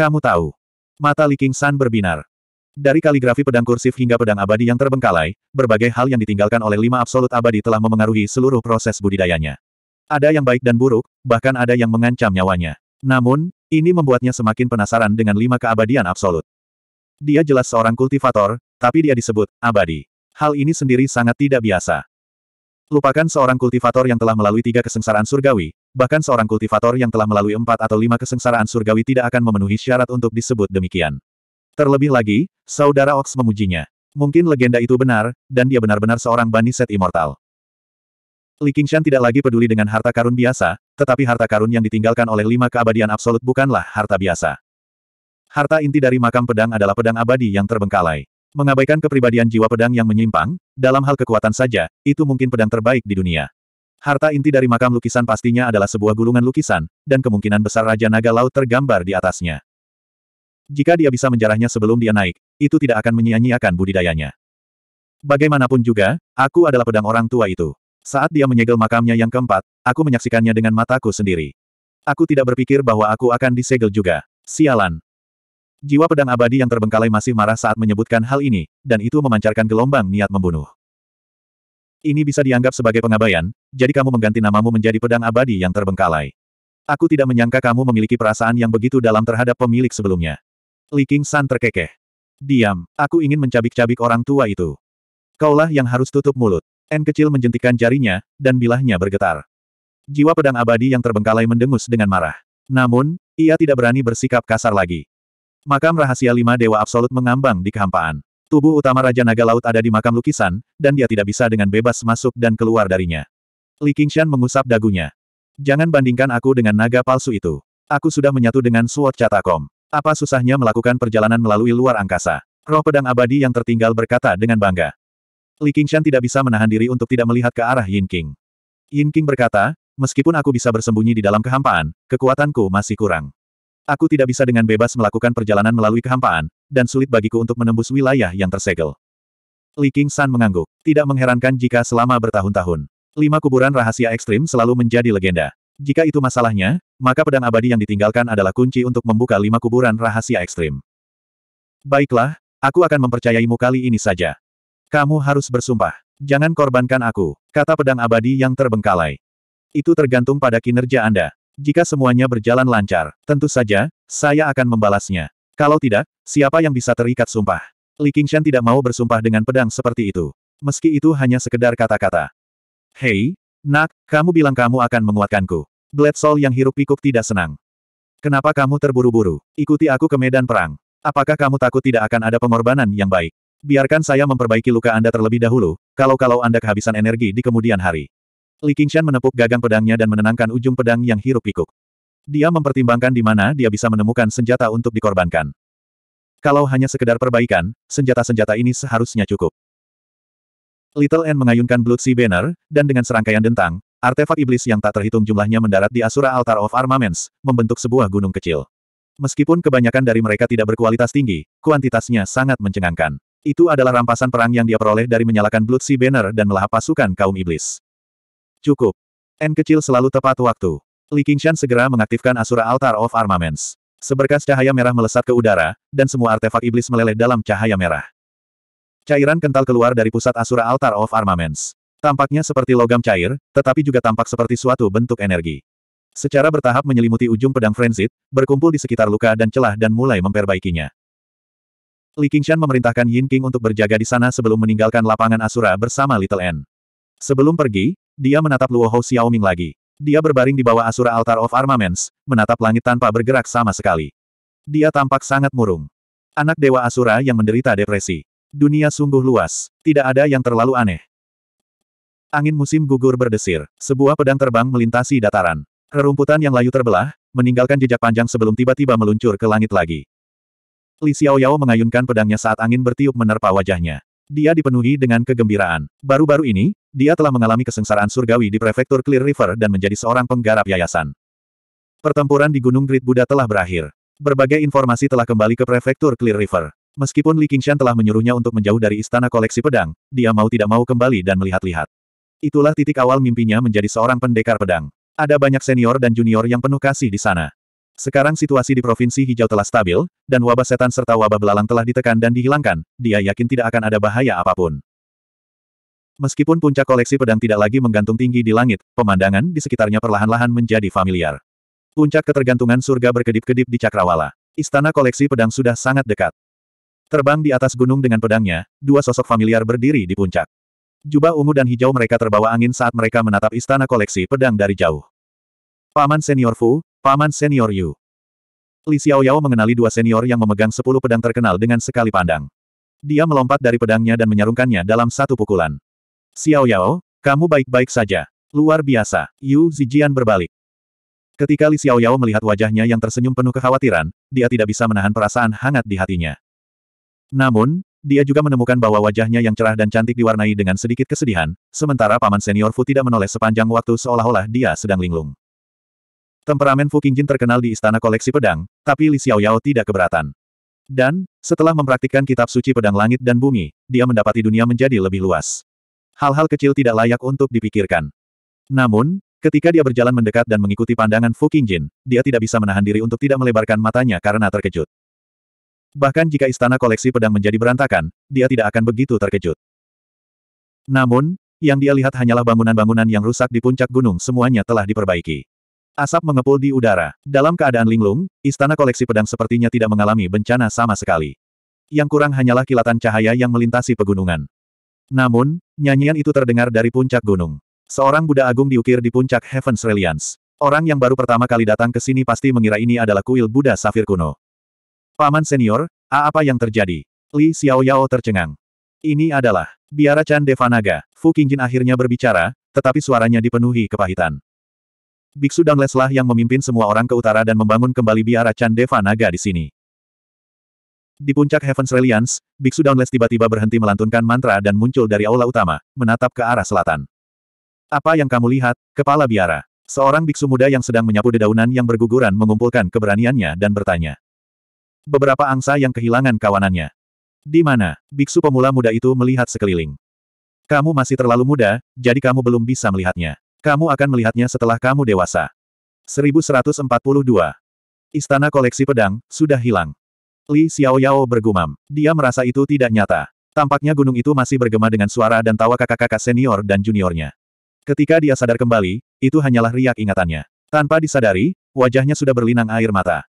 Kamu tahu. Mata Li San berbinar. Dari kaligrafi pedang kursif hingga pedang abadi yang terbengkalai, berbagai hal yang ditinggalkan oleh lima absolut abadi telah memengaruhi seluruh proses budidayanya. Ada yang baik dan buruk, bahkan ada yang mengancam nyawanya. Namun, ini membuatnya semakin penasaran dengan lima keabadian absolut. Dia jelas seorang kultivator, tapi dia disebut abadi. Hal ini sendiri sangat tidak biasa. Lupakan seorang kultivator yang telah melalui tiga kesengsaraan surgawi, bahkan seorang kultivator yang telah melalui empat atau lima kesengsaraan surgawi tidak akan memenuhi syarat untuk disebut demikian. Terlebih lagi, saudara Ox memujinya. Mungkin legenda itu benar, dan dia benar-benar seorang Bani Set Immortal. Li Qingshan tidak lagi peduli dengan harta karun biasa, tetapi harta karun yang ditinggalkan oleh lima keabadian absolut bukanlah harta biasa. Harta inti dari makam pedang adalah pedang abadi yang terbengkalai. Mengabaikan kepribadian jiwa pedang yang menyimpang, dalam hal kekuatan saja, itu mungkin pedang terbaik di dunia. Harta inti dari makam lukisan pastinya adalah sebuah gulungan lukisan, dan kemungkinan besar Raja Naga Laut tergambar di atasnya. Jika dia bisa menjarahnya sebelum dia naik, itu tidak akan menyia-nyiakan budidayanya. Bagaimanapun juga, aku adalah pedang orang tua itu. Saat dia menyegel makamnya yang keempat, aku menyaksikannya dengan mataku sendiri. Aku tidak berpikir bahwa aku akan disegel juga. Sialan. Jiwa pedang abadi yang terbengkalai masih marah saat menyebutkan hal ini, dan itu memancarkan gelombang niat membunuh. Ini bisa dianggap sebagai pengabaian, jadi kamu mengganti namamu menjadi pedang abadi yang terbengkalai. Aku tidak menyangka kamu memiliki perasaan yang begitu dalam terhadap pemilik sebelumnya. Li King San terkekeh. Diam, aku ingin mencabik-cabik orang tua itu. Kaulah yang harus tutup mulut. N kecil menjentikan jarinya, dan bilahnya bergetar. Jiwa pedang abadi yang terbengkalai mendengus dengan marah. Namun, ia tidak berani bersikap kasar lagi. Makam rahasia lima dewa absolut mengambang di kehampaan. Tubuh utama Raja Naga Laut ada di makam lukisan, dan dia tidak bisa dengan bebas masuk dan keluar darinya. Li Qingshan mengusap dagunya. Jangan bandingkan aku dengan naga palsu itu. Aku sudah menyatu dengan Sword Catakom. Apa susahnya melakukan perjalanan melalui luar angkasa? Roh pedang abadi yang tertinggal berkata dengan bangga. Li Qingshan tidak bisa menahan diri untuk tidak melihat ke arah Yin King. Yin King berkata, meskipun aku bisa bersembunyi di dalam kehampaan, kekuatanku masih kurang. Aku tidak bisa dengan bebas melakukan perjalanan melalui kehampaan, dan sulit bagiku untuk menembus wilayah yang tersegel. Li Qingshan mengangguk. Tidak mengherankan jika selama bertahun-tahun, lima kuburan rahasia ekstrim selalu menjadi legenda. Jika itu masalahnya, maka pedang abadi yang ditinggalkan adalah kunci untuk membuka lima kuburan rahasia ekstrim. Baiklah, aku akan mempercayaimu kali ini saja. Kamu harus bersumpah. Jangan korbankan aku, kata pedang abadi yang terbengkalai. Itu tergantung pada kinerja Anda. Jika semuanya berjalan lancar, tentu saja, saya akan membalasnya. Kalau tidak, siapa yang bisa terikat sumpah? Li Qingshan tidak mau bersumpah dengan pedang seperti itu. Meski itu hanya sekedar kata-kata. Hei, nak, kamu bilang kamu akan menguatkanku. Soul yang hiruk pikuk tidak senang. Kenapa kamu terburu-buru? Ikuti aku ke medan perang. Apakah kamu takut tidak akan ada pengorbanan yang baik? Biarkan saya memperbaiki luka Anda terlebih dahulu, kalau-kalau Anda kehabisan energi di kemudian hari. Li Qingshan menepuk gagang pedangnya dan menenangkan ujung pedang yang hiruk pikuk. Dia mempertimbangkan di mana dia bisa menemukan senjata untuk dikorbankan. Kalau hanya sekedar perbaikan, senjata-senjata ini seharusnya cukup. Little N mengayunkan Blood Sea Banner, dan dengan serangkaian dentang, Artefak iblis yang tak terhitung jumlahnya mendarat di Asura Altar of Armaments, membentuk sebuah gunung kecil. Meskipun kebanyakan dari mereka tidak berkualitas tinggi, kuantitasnya sangat mencengangkan. Itu adalah rampasan perang yang dia peroleh dari menyalakan Blood Sea Banner dan melahap pasukan kaum iblis. Cukup. N kecil selalu tepat waktu. Li Qingshan segera mengaktifkan Asura Altar of Armaments. Seberkas cahaya merah melesat ke udara, dan semua artefak iblis meleleh dalam cahaya merah. Cairan kental keluar dari pusat Asura Altar of Armaments. Tampaknya seperti logam cair, tetapi juga tampak seperti suatu bentuk energi. Secara bertahap menyelimuti ujung pedang Frenzy, berkumpul di sekitar luka dan celah dan mulai memperbaikinya. Li Qingshan memerintahkan Yin King untuk berjaga di sana sebelum meninggalkan lapangan Asura bersama Little N. Sebelum pergi, dia menatap Luo Hou Xiaoming lagi. Dia berbaring di bawah Asura Altar of Armaments, menatap langit tanpa bergerak sama sekali. Dia tampak sangat murung. Anak Dewa Asura yang menderita depresi. Dunia sungguh luas, tidak ada yang terlalu aneh. Angin musim gugur berdesir. Sebuah pedang terbang melintasi dataran. Rerumputan yang layu terbelah, meninggalkan jejak panjang sebelum tiba-tiba meluncur ke langit lagi. Li Xiaoyao mengayunkan pedangnya saat angin bertiup menerpa wajahnya. Dia dipenuhi dengan kegembiraan. Baru-baru ini, dia telah mengalami kesengsaraan surgawi di prefektur Clear River dan menjadi seorang penggarap yayasan. Pertempuran di Gunung Great Buddha telah berakhir. Berbagai informasi telah kembali ke prefektur Clear River. Meskipun Li Qingshan telah menyuruhnya untuk menjauh dari istana koleksi pedang, dia mau tidak mau kembali dan melihat-lihat. Itulah titik awal mimpinya menjadi seorang pendekar pedang. Ada banyak senior dan junior yang penuh kasih di sana. Sekarang situasi di Provinsi Hijau telah stabil, dan wabah setan serta wabah belalang telah ditekan dan dihilangkan, dia yakin tidak akan ada bahaya apa pun. Meskipun puncak koleksi pedang tidak lagi menggantung tinggi di langit, pemandangan di sekitarnya perlahan-lahan menjadi familiar. Puncak ketergantungan surga berkedip-kedip di Cakrawala. Istana koleksi pedang sudah sangat dekat. Terbang di atas gunung dengan pedangnya, dua sosok familiar berdiri di puncak. Jubah ungu dan hijau mereka terbawa angin saat mereka menatap istana koleksi pedang dari jauh. Paman Senior Fu, Paman Senior Yu. Li Xiaoyao mengenali dua senior yang memegang sepuluh pedang terkenal dengan sekali pandang. Dia melompat dari pedangnya dan menyarungkannya dalam satu pukulan. Xiaoyao, kamu baik-baik saja. Luar biasa. Yu Zijian berbalik. Ketika Li Xiaoyao melihat wajahnya yang tersenyum penuh kekhawatiran, dia tidak bisa menahan perasaan hangat di hatinya. Namun, dia juga menemukan bahwa wajahnya yang cerah dan cantik diwarnai dengan sedikit kesedihan, sementara paman senior Fu tidak menoleh sepanjang waktu seolah-olah dia sedang linglung. Temperamen Fu Qingjin terkenal di istana koleksi pedang, tapi Li Xiaoyao tidak keberatan. Dan, setelah mempraktikkan kitab suci pedang langit dan bumi, dia mendapati dunia menjadi lebih luas. Hal-hal kecil tidak layak untuk dipikirkan. Namun, ketika dia berjalan mendekat dan mengikuti pandangan Fu Qingjin, dia tidak bisa menahan diri untuk tidak melebarkan matanya karena terkejut. Bahkan jika istana koleksi pedang menjadi berantakan, dia tidak akan begitu terkejut. Namun, yang dia lihat hanyalah bangunan-bangunan yang rusak di puncak gunung semuanya telah diperbaiki. Asap mengepul di udara. Dalam keadaan linglung, istana koleksi pedang sepertinya tidak mengalami bencana sama sekali. Yang kurang hanyalah kilatan cahaya yang melintasi pegunungan. Namun, nyanyian itu terdengar dari puncak gunung. Seorang Buddha Agung diukir di puncak Heaven's Reliance. Orang yang baru pertama kali datang ke sini pasti mengira ini adalah kuil Buddha Safir kuno. Paman senior, apa yang terjadi? Li Xiaoyao tercengang. Ini adalah Biara Chan Devanaga. Fu Qingjin akhirnya berbicara, tetapi suaranya dipenuhi kepahitan. Biksu Downless lah yang memimpin semua orang ke utara dan membangun kembali biara Chan Deva Naga di sini. Di puncak Heaven's Reliance, Biksu Downless tiba-tiba berhenti melantunkan mantra dan muncul dari aula utama, menatap ke arah selatan. Apa yang kamu lihat, kepala biara? Seorang biksu muda yang sedang menyapu dedaunan yang berguguran mengumpulkan keberaniannya dan bertanya. Beberapa angsa yang kehilangan kawanannya. Di mana? Biksu pemula muda itu melihat sekeliling. Kamu masih terlalu muda, jadi kamu belum bisa melihatnya. Kamu akan melihatnya setelah kamu dewasa. 1142. Istana koleksi pedang, sudah hilang. Li Xiaoyao bergumam. Dia merasa itu tidak nyata. Tampaknya gunung itu masih bergema dengan suara dan tawa kakak-kakak senior dan juniornya. Ketika dia sadar kembali, itu hanyalah riak ingatannya. Tanpa disadari, wajahnya sudah berlinang air mata.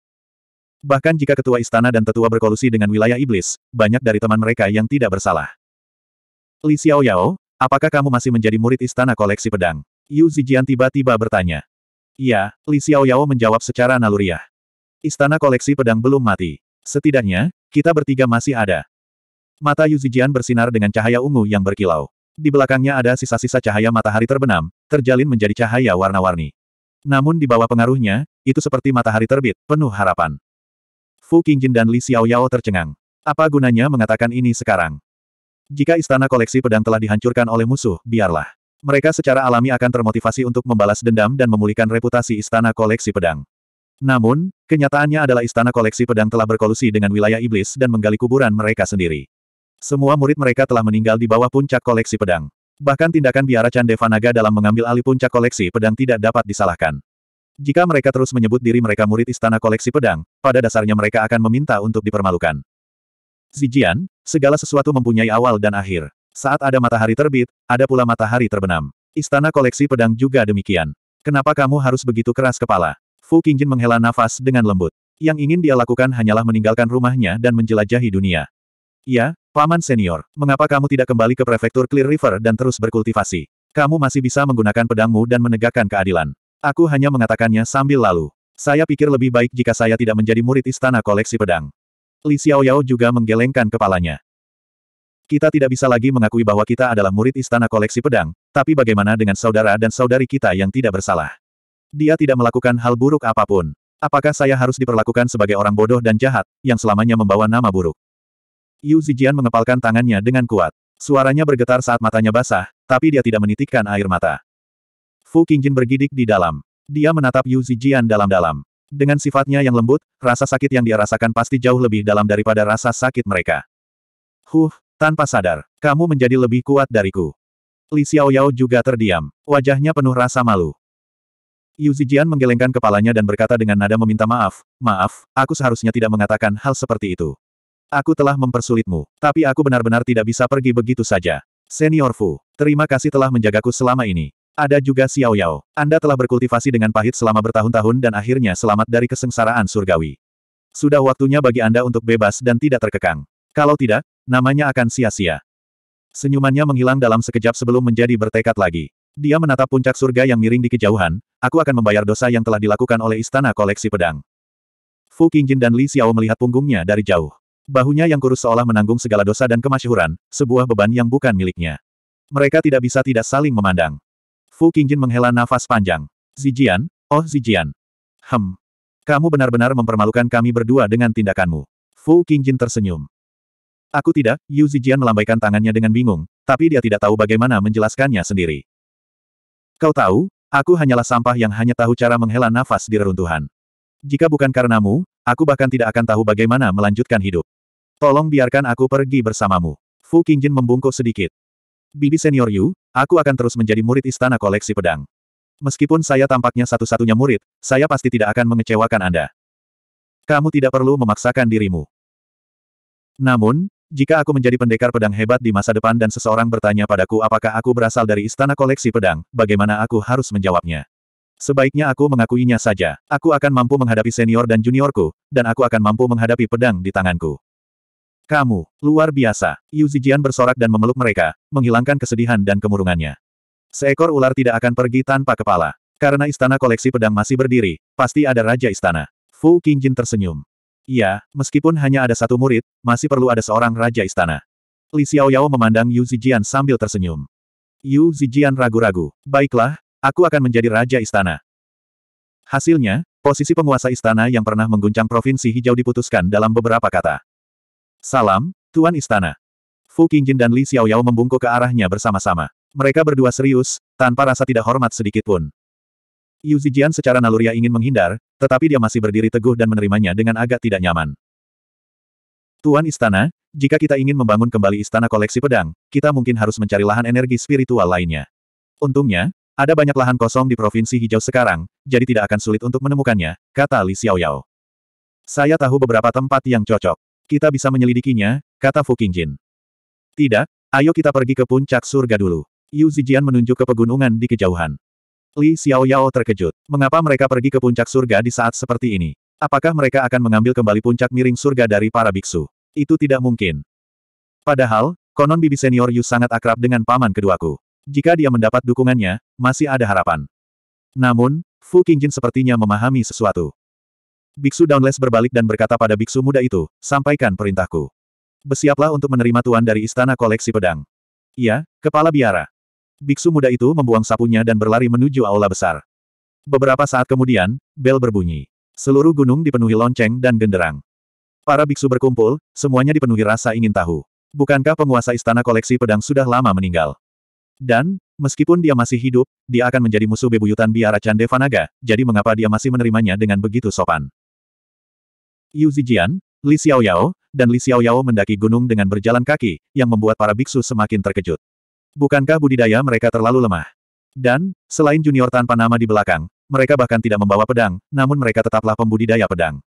Bahkan jika ketua istana dan tetua berkolusi dengan wilayah iblis, banyak dari teman mereka yang tidak bersalah. Li Xiaoyao, apakah kamu masih menjadi murid istana koleksi pedang? Yu Zijian tiba-tiba bertanya. Iya, Li Xiaoyao menjawab secara naluriah. Istana koleksi pedang belum mati. Setidaknya, kita bertiga masih ada. Mata Yu Zijian bersinar dengan cahaya ungu yang berkilau. Di belakangnya ada sisa-sisa cahaya matahari terbenam, terjalin menjadi cahaya warna-warni. Namun di bawah pengaruhnya, itu seperti matahari terbit, penuh harapan. Fu Qingjin dan Li Xiaoyao tercengang. Apa gunanya mengatakan ini sekarang? Jika istana koleksi pedang telah dihancurkan oleh musuh, biarlah. Mereka secara alami akan termotivasi untuk membalas dendam dan memulihkan reputasi istana koleksi pedang. Namun, kenyataannya adalah istana koleksi pedang telah berkolusi dengan wilayah iblis dan menggali kuburan mereka sendiri. Semua murid mereka telah meninggal di bawah puncak koleksi pedang. Bahkan tindakan biara Candevanaga dalam mengambil alih puncak koleksi pedang tidak dapat disalahkan. Jika mereka terus menyebut diri mereka murid istana koleksi pedang, pada dasarnya mereka akan meminta untuk dipermalukan. Zijian, segala sesuatu mempunyai awal dan akhir. Saat ada matahari terbit, ada pula matahari terbenam. Istana koleksi pedang juga demikian. Kenapa kamu harus begitu keras kepala? Fu Qingjin menghela nafas dengan lembut. Yang ingin dia lakukan hanyalah meninggalkan rumahnya dan menjelajahi dunia. Ya, Paman Senior, mengapa kamu tidak kembali ke prefektur Clear River dan terus berkultivasi? Kamu masih bisa menggunakan pedangmu dan menegakkan keadilan. Aku hanya mengatakannya sambil lalu. Saya pikir lebih baik jika saya tidak menjadi murid istana koleksi pedang. Li Xiaoyao juga menggelengkan kepalanya. Kita tidak bisa lagi mengakui bahwa kita adalah murid istana koleksi pedang, tapi bagaimana dengan saudara dan saudari kita yang tidak bersalah? Dia tidak melakukan hal buruk apa pun. Apakah saya harus diperlakukan sebagai orang bodoh dan jahat, yang selamanya membawa nama buruk? Yu Zijian mengepalkan tangannya dengan kuat. Suaranya bergetar saat matanya basah, tapi dia tidak menitikkan air mata. Fu Qingjin bergidik di dalam. Dia menatap Yu Zijian dalam-dalam. Dengan sifatnya yang lembut, rasa sakit yang dia rasakan pasti jauh lebih dalam daripada rasa sakit mereka. Huh, tanpa sadar, kamu menjadi lebih kuat dariku. Li Xiaoyao juga terdiam. Wajahnya penuh rasa malu. Yu Zijian menggelengkan kepalanya dan berkata dengan nada meminta maaf, maaf, aku seharusnya tidak mengatakan hal seperti itu. Aku telah mempersulitmu, tapi aku benar-benar tidak bisa pergi begitu saja. Senior Fu, terima kasih telah menjagaku selama ini. Ada juga Xiao Yao. Anda telah berkultivasi dengan pahit selama bertahun-tahun dan akhirnya selamat dari kesengsaraan surgawi. Sudah waktunya bagi Anda untuk bebas dan tidak terkekang. Kalau tidak, namanya akan sia-sia. Senyumannya menghilang dalam sekejap sebelum menjadi bertekad lagi. Dia menatap puncak surga yang miring di kejauhan, aku akan membayar dosa yang telah dilakukan oleh istana koleksi pedang. Fu Qingjin dan Li Xiao melihat punggungnya dari jauh. Bahunya yang kurus seolah menanggung segala dosa dan kemasyhuran, sebuah beban yang bukan miliknya. Mereka tidak bisa tidak saling memandang. Fu Qingjin menghela nafas panjang. Zijian, oh Zijian. Hem. Kamu benar-benar mempermalukan kami berdua dengan tindakanmu. Fu Qingjin tersenyum. Aku tidak, Yu Zijian melambaikan tangannya dengan bingung, tapi dia tidak tahu bagaimana menjelaskannya sendiri. Kau tahu, aku hanyalah sampah yang hanya tahu cara menghela nafas di reruntuhan. Jika bukan karenamu, aku bahkan tidak akan tahu bagaimana melanjutkan hidup. Tolong biarkan aku pergi bersamamu. Fu Qingjin membungkuk sedikit. Bibi senior Yu, aku akan terus menjadi murid istana koleksi pedang. Meskipun saya tampaknya satu-satunya murid, saya pasti tidak akan mengecewakan Anda. Kamu tidak perlu memaksakan dirimu. Namun, jika aku menjadi pendekar pedang hebat di masa depan dan seseorang bertanya padaku apakah aku berasal dari istana koleksi pedang, bagaimana aku harus menjawabnya? Sebaiknya aku mengakuinya saja. Aku akan mampu menghadapi senior dan juniorku, dan aku akan mampu menghadapi pedang di tanganku. Kamu, luar biasa. Yu Zijian bersorak dan memeluk mereka, menghilangkan kesedihan dan kemurungannya. Seekor ular tidak akan pergi tanpa kepala. Karena istana koleksi pedang masih berdiri, pasti ada raja istana. Fu Qingjin tersenyum. Iya, meskipun hanya ada satu murid, masih perlu ada seorang raja istana. Li Xiaoyao memandang Yu Zijian sambil tersenyum. Yu Zijian ragu-ragu. Baiklah, aku akan menjadi raja istana. Hasilnya, posisi penguasa istana yang pernah mengguncang provinsi hijau diputuskan dalam beberapa kata. Salam, Tuan Istana. Fu Qingjin dan Li Xiaoyao membungkuk ke arahnya bersama-sama. Mereka berdua serius, tanpa rasa tidak hormat sedikit pun. Yu Zijian secara naluriah ingin menghindar, tetapi dia masih berdiri teguh dan menerimanya dengan agak tidak nyaman. Tuan Istana, jika kita ingin membangun kembali istana koleksi pedang, kita mungkin harus mencari lahan energi spiritual lainnya. Untungnya, ada banyak lahan kosong di Provinsi Hijau sekarang, jadi tidak akan sulit untuk menemukannya, kata Li Xiaoyao. Saya tahu beberapa tempat yang cocok. Kita bisa menyelidikinya, kata Fu Qingjin. Tidak, ayo kita pergi ke puncak surga dulu. Yu Zijian menunjuk ke pegunungan di kejauhan. Li Xiaoyao terkejut. Mengapa mereka pergi ke puncak surga di saat seperti ini? Apakah mereka akan mengambil kembali puncak miring surga dari para biksu? Itu tidak mungkin. Padahal, konon bibi senior Yu sangat akrab dengan paman keduaku. Jika dia mendapat dukungannya, masih ada harapan. Namun, Fu Qingjin sepertinya memahami sesuatu. Biksu Daunless berbalik dan berkata pada biksu muda itu, sampaikan perintahku. Bersiaplah untuk menerima tuan dari istana koleksi pedang. Iya, kepala biara. Biksu muda itu membuang sapunya dan berlari menuju aula besar. Beberapa saat kemudian, bel berbunyi. Seluruh gunung dipenuhi lonceng dan genderang. Para biksu berkumpul, semuanya dipenuhi rasa ingin tahu. Bukankah penguasa istana koleksi pedang sudah lama meninggal? Dan, meskipun dia masih hidup, dia akan menjadi musuh bebuyutan biara Candevanaga, jadi mengapa dia masih menerimanya dengan begitu sopan? Yu Zijian, Li Xiaoyao, dan Li Xiaoyao mendaki gunung dengan berjalan kaki, yang membuat para biksu semakin terkejut. Bukankah budidaya mereka terlalu lemah? Dan, selain junior tanpa nama di belakang, mereka bahkan tidak membawa pedang, namun mereka tetaplah pembudidaya pedang.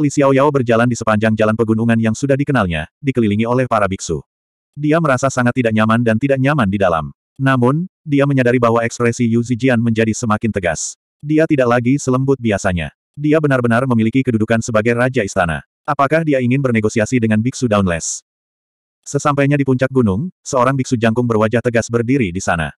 Li Xiaoyao berjalan di sepanjang jalan pegunungan yang sudah dikenalnya, dikelilingi oleh para biksu. Dia merasa sangat tidak nyaman dan tidak nyaman di dalam. Namun, dia menyadari bahwa ekspresi Yu Zijian menjadi semakin tegas. Dia tidak lagi selembut biasanya. Dia benar-benar memiliki kedudukan sebagai Raja Istana. Apakah dia ingin bernegosiasi dengan Biksu Daunless? Sesampainya di puncak gunung, seorang biksu jangkung berwajah tegas berdiri di sana.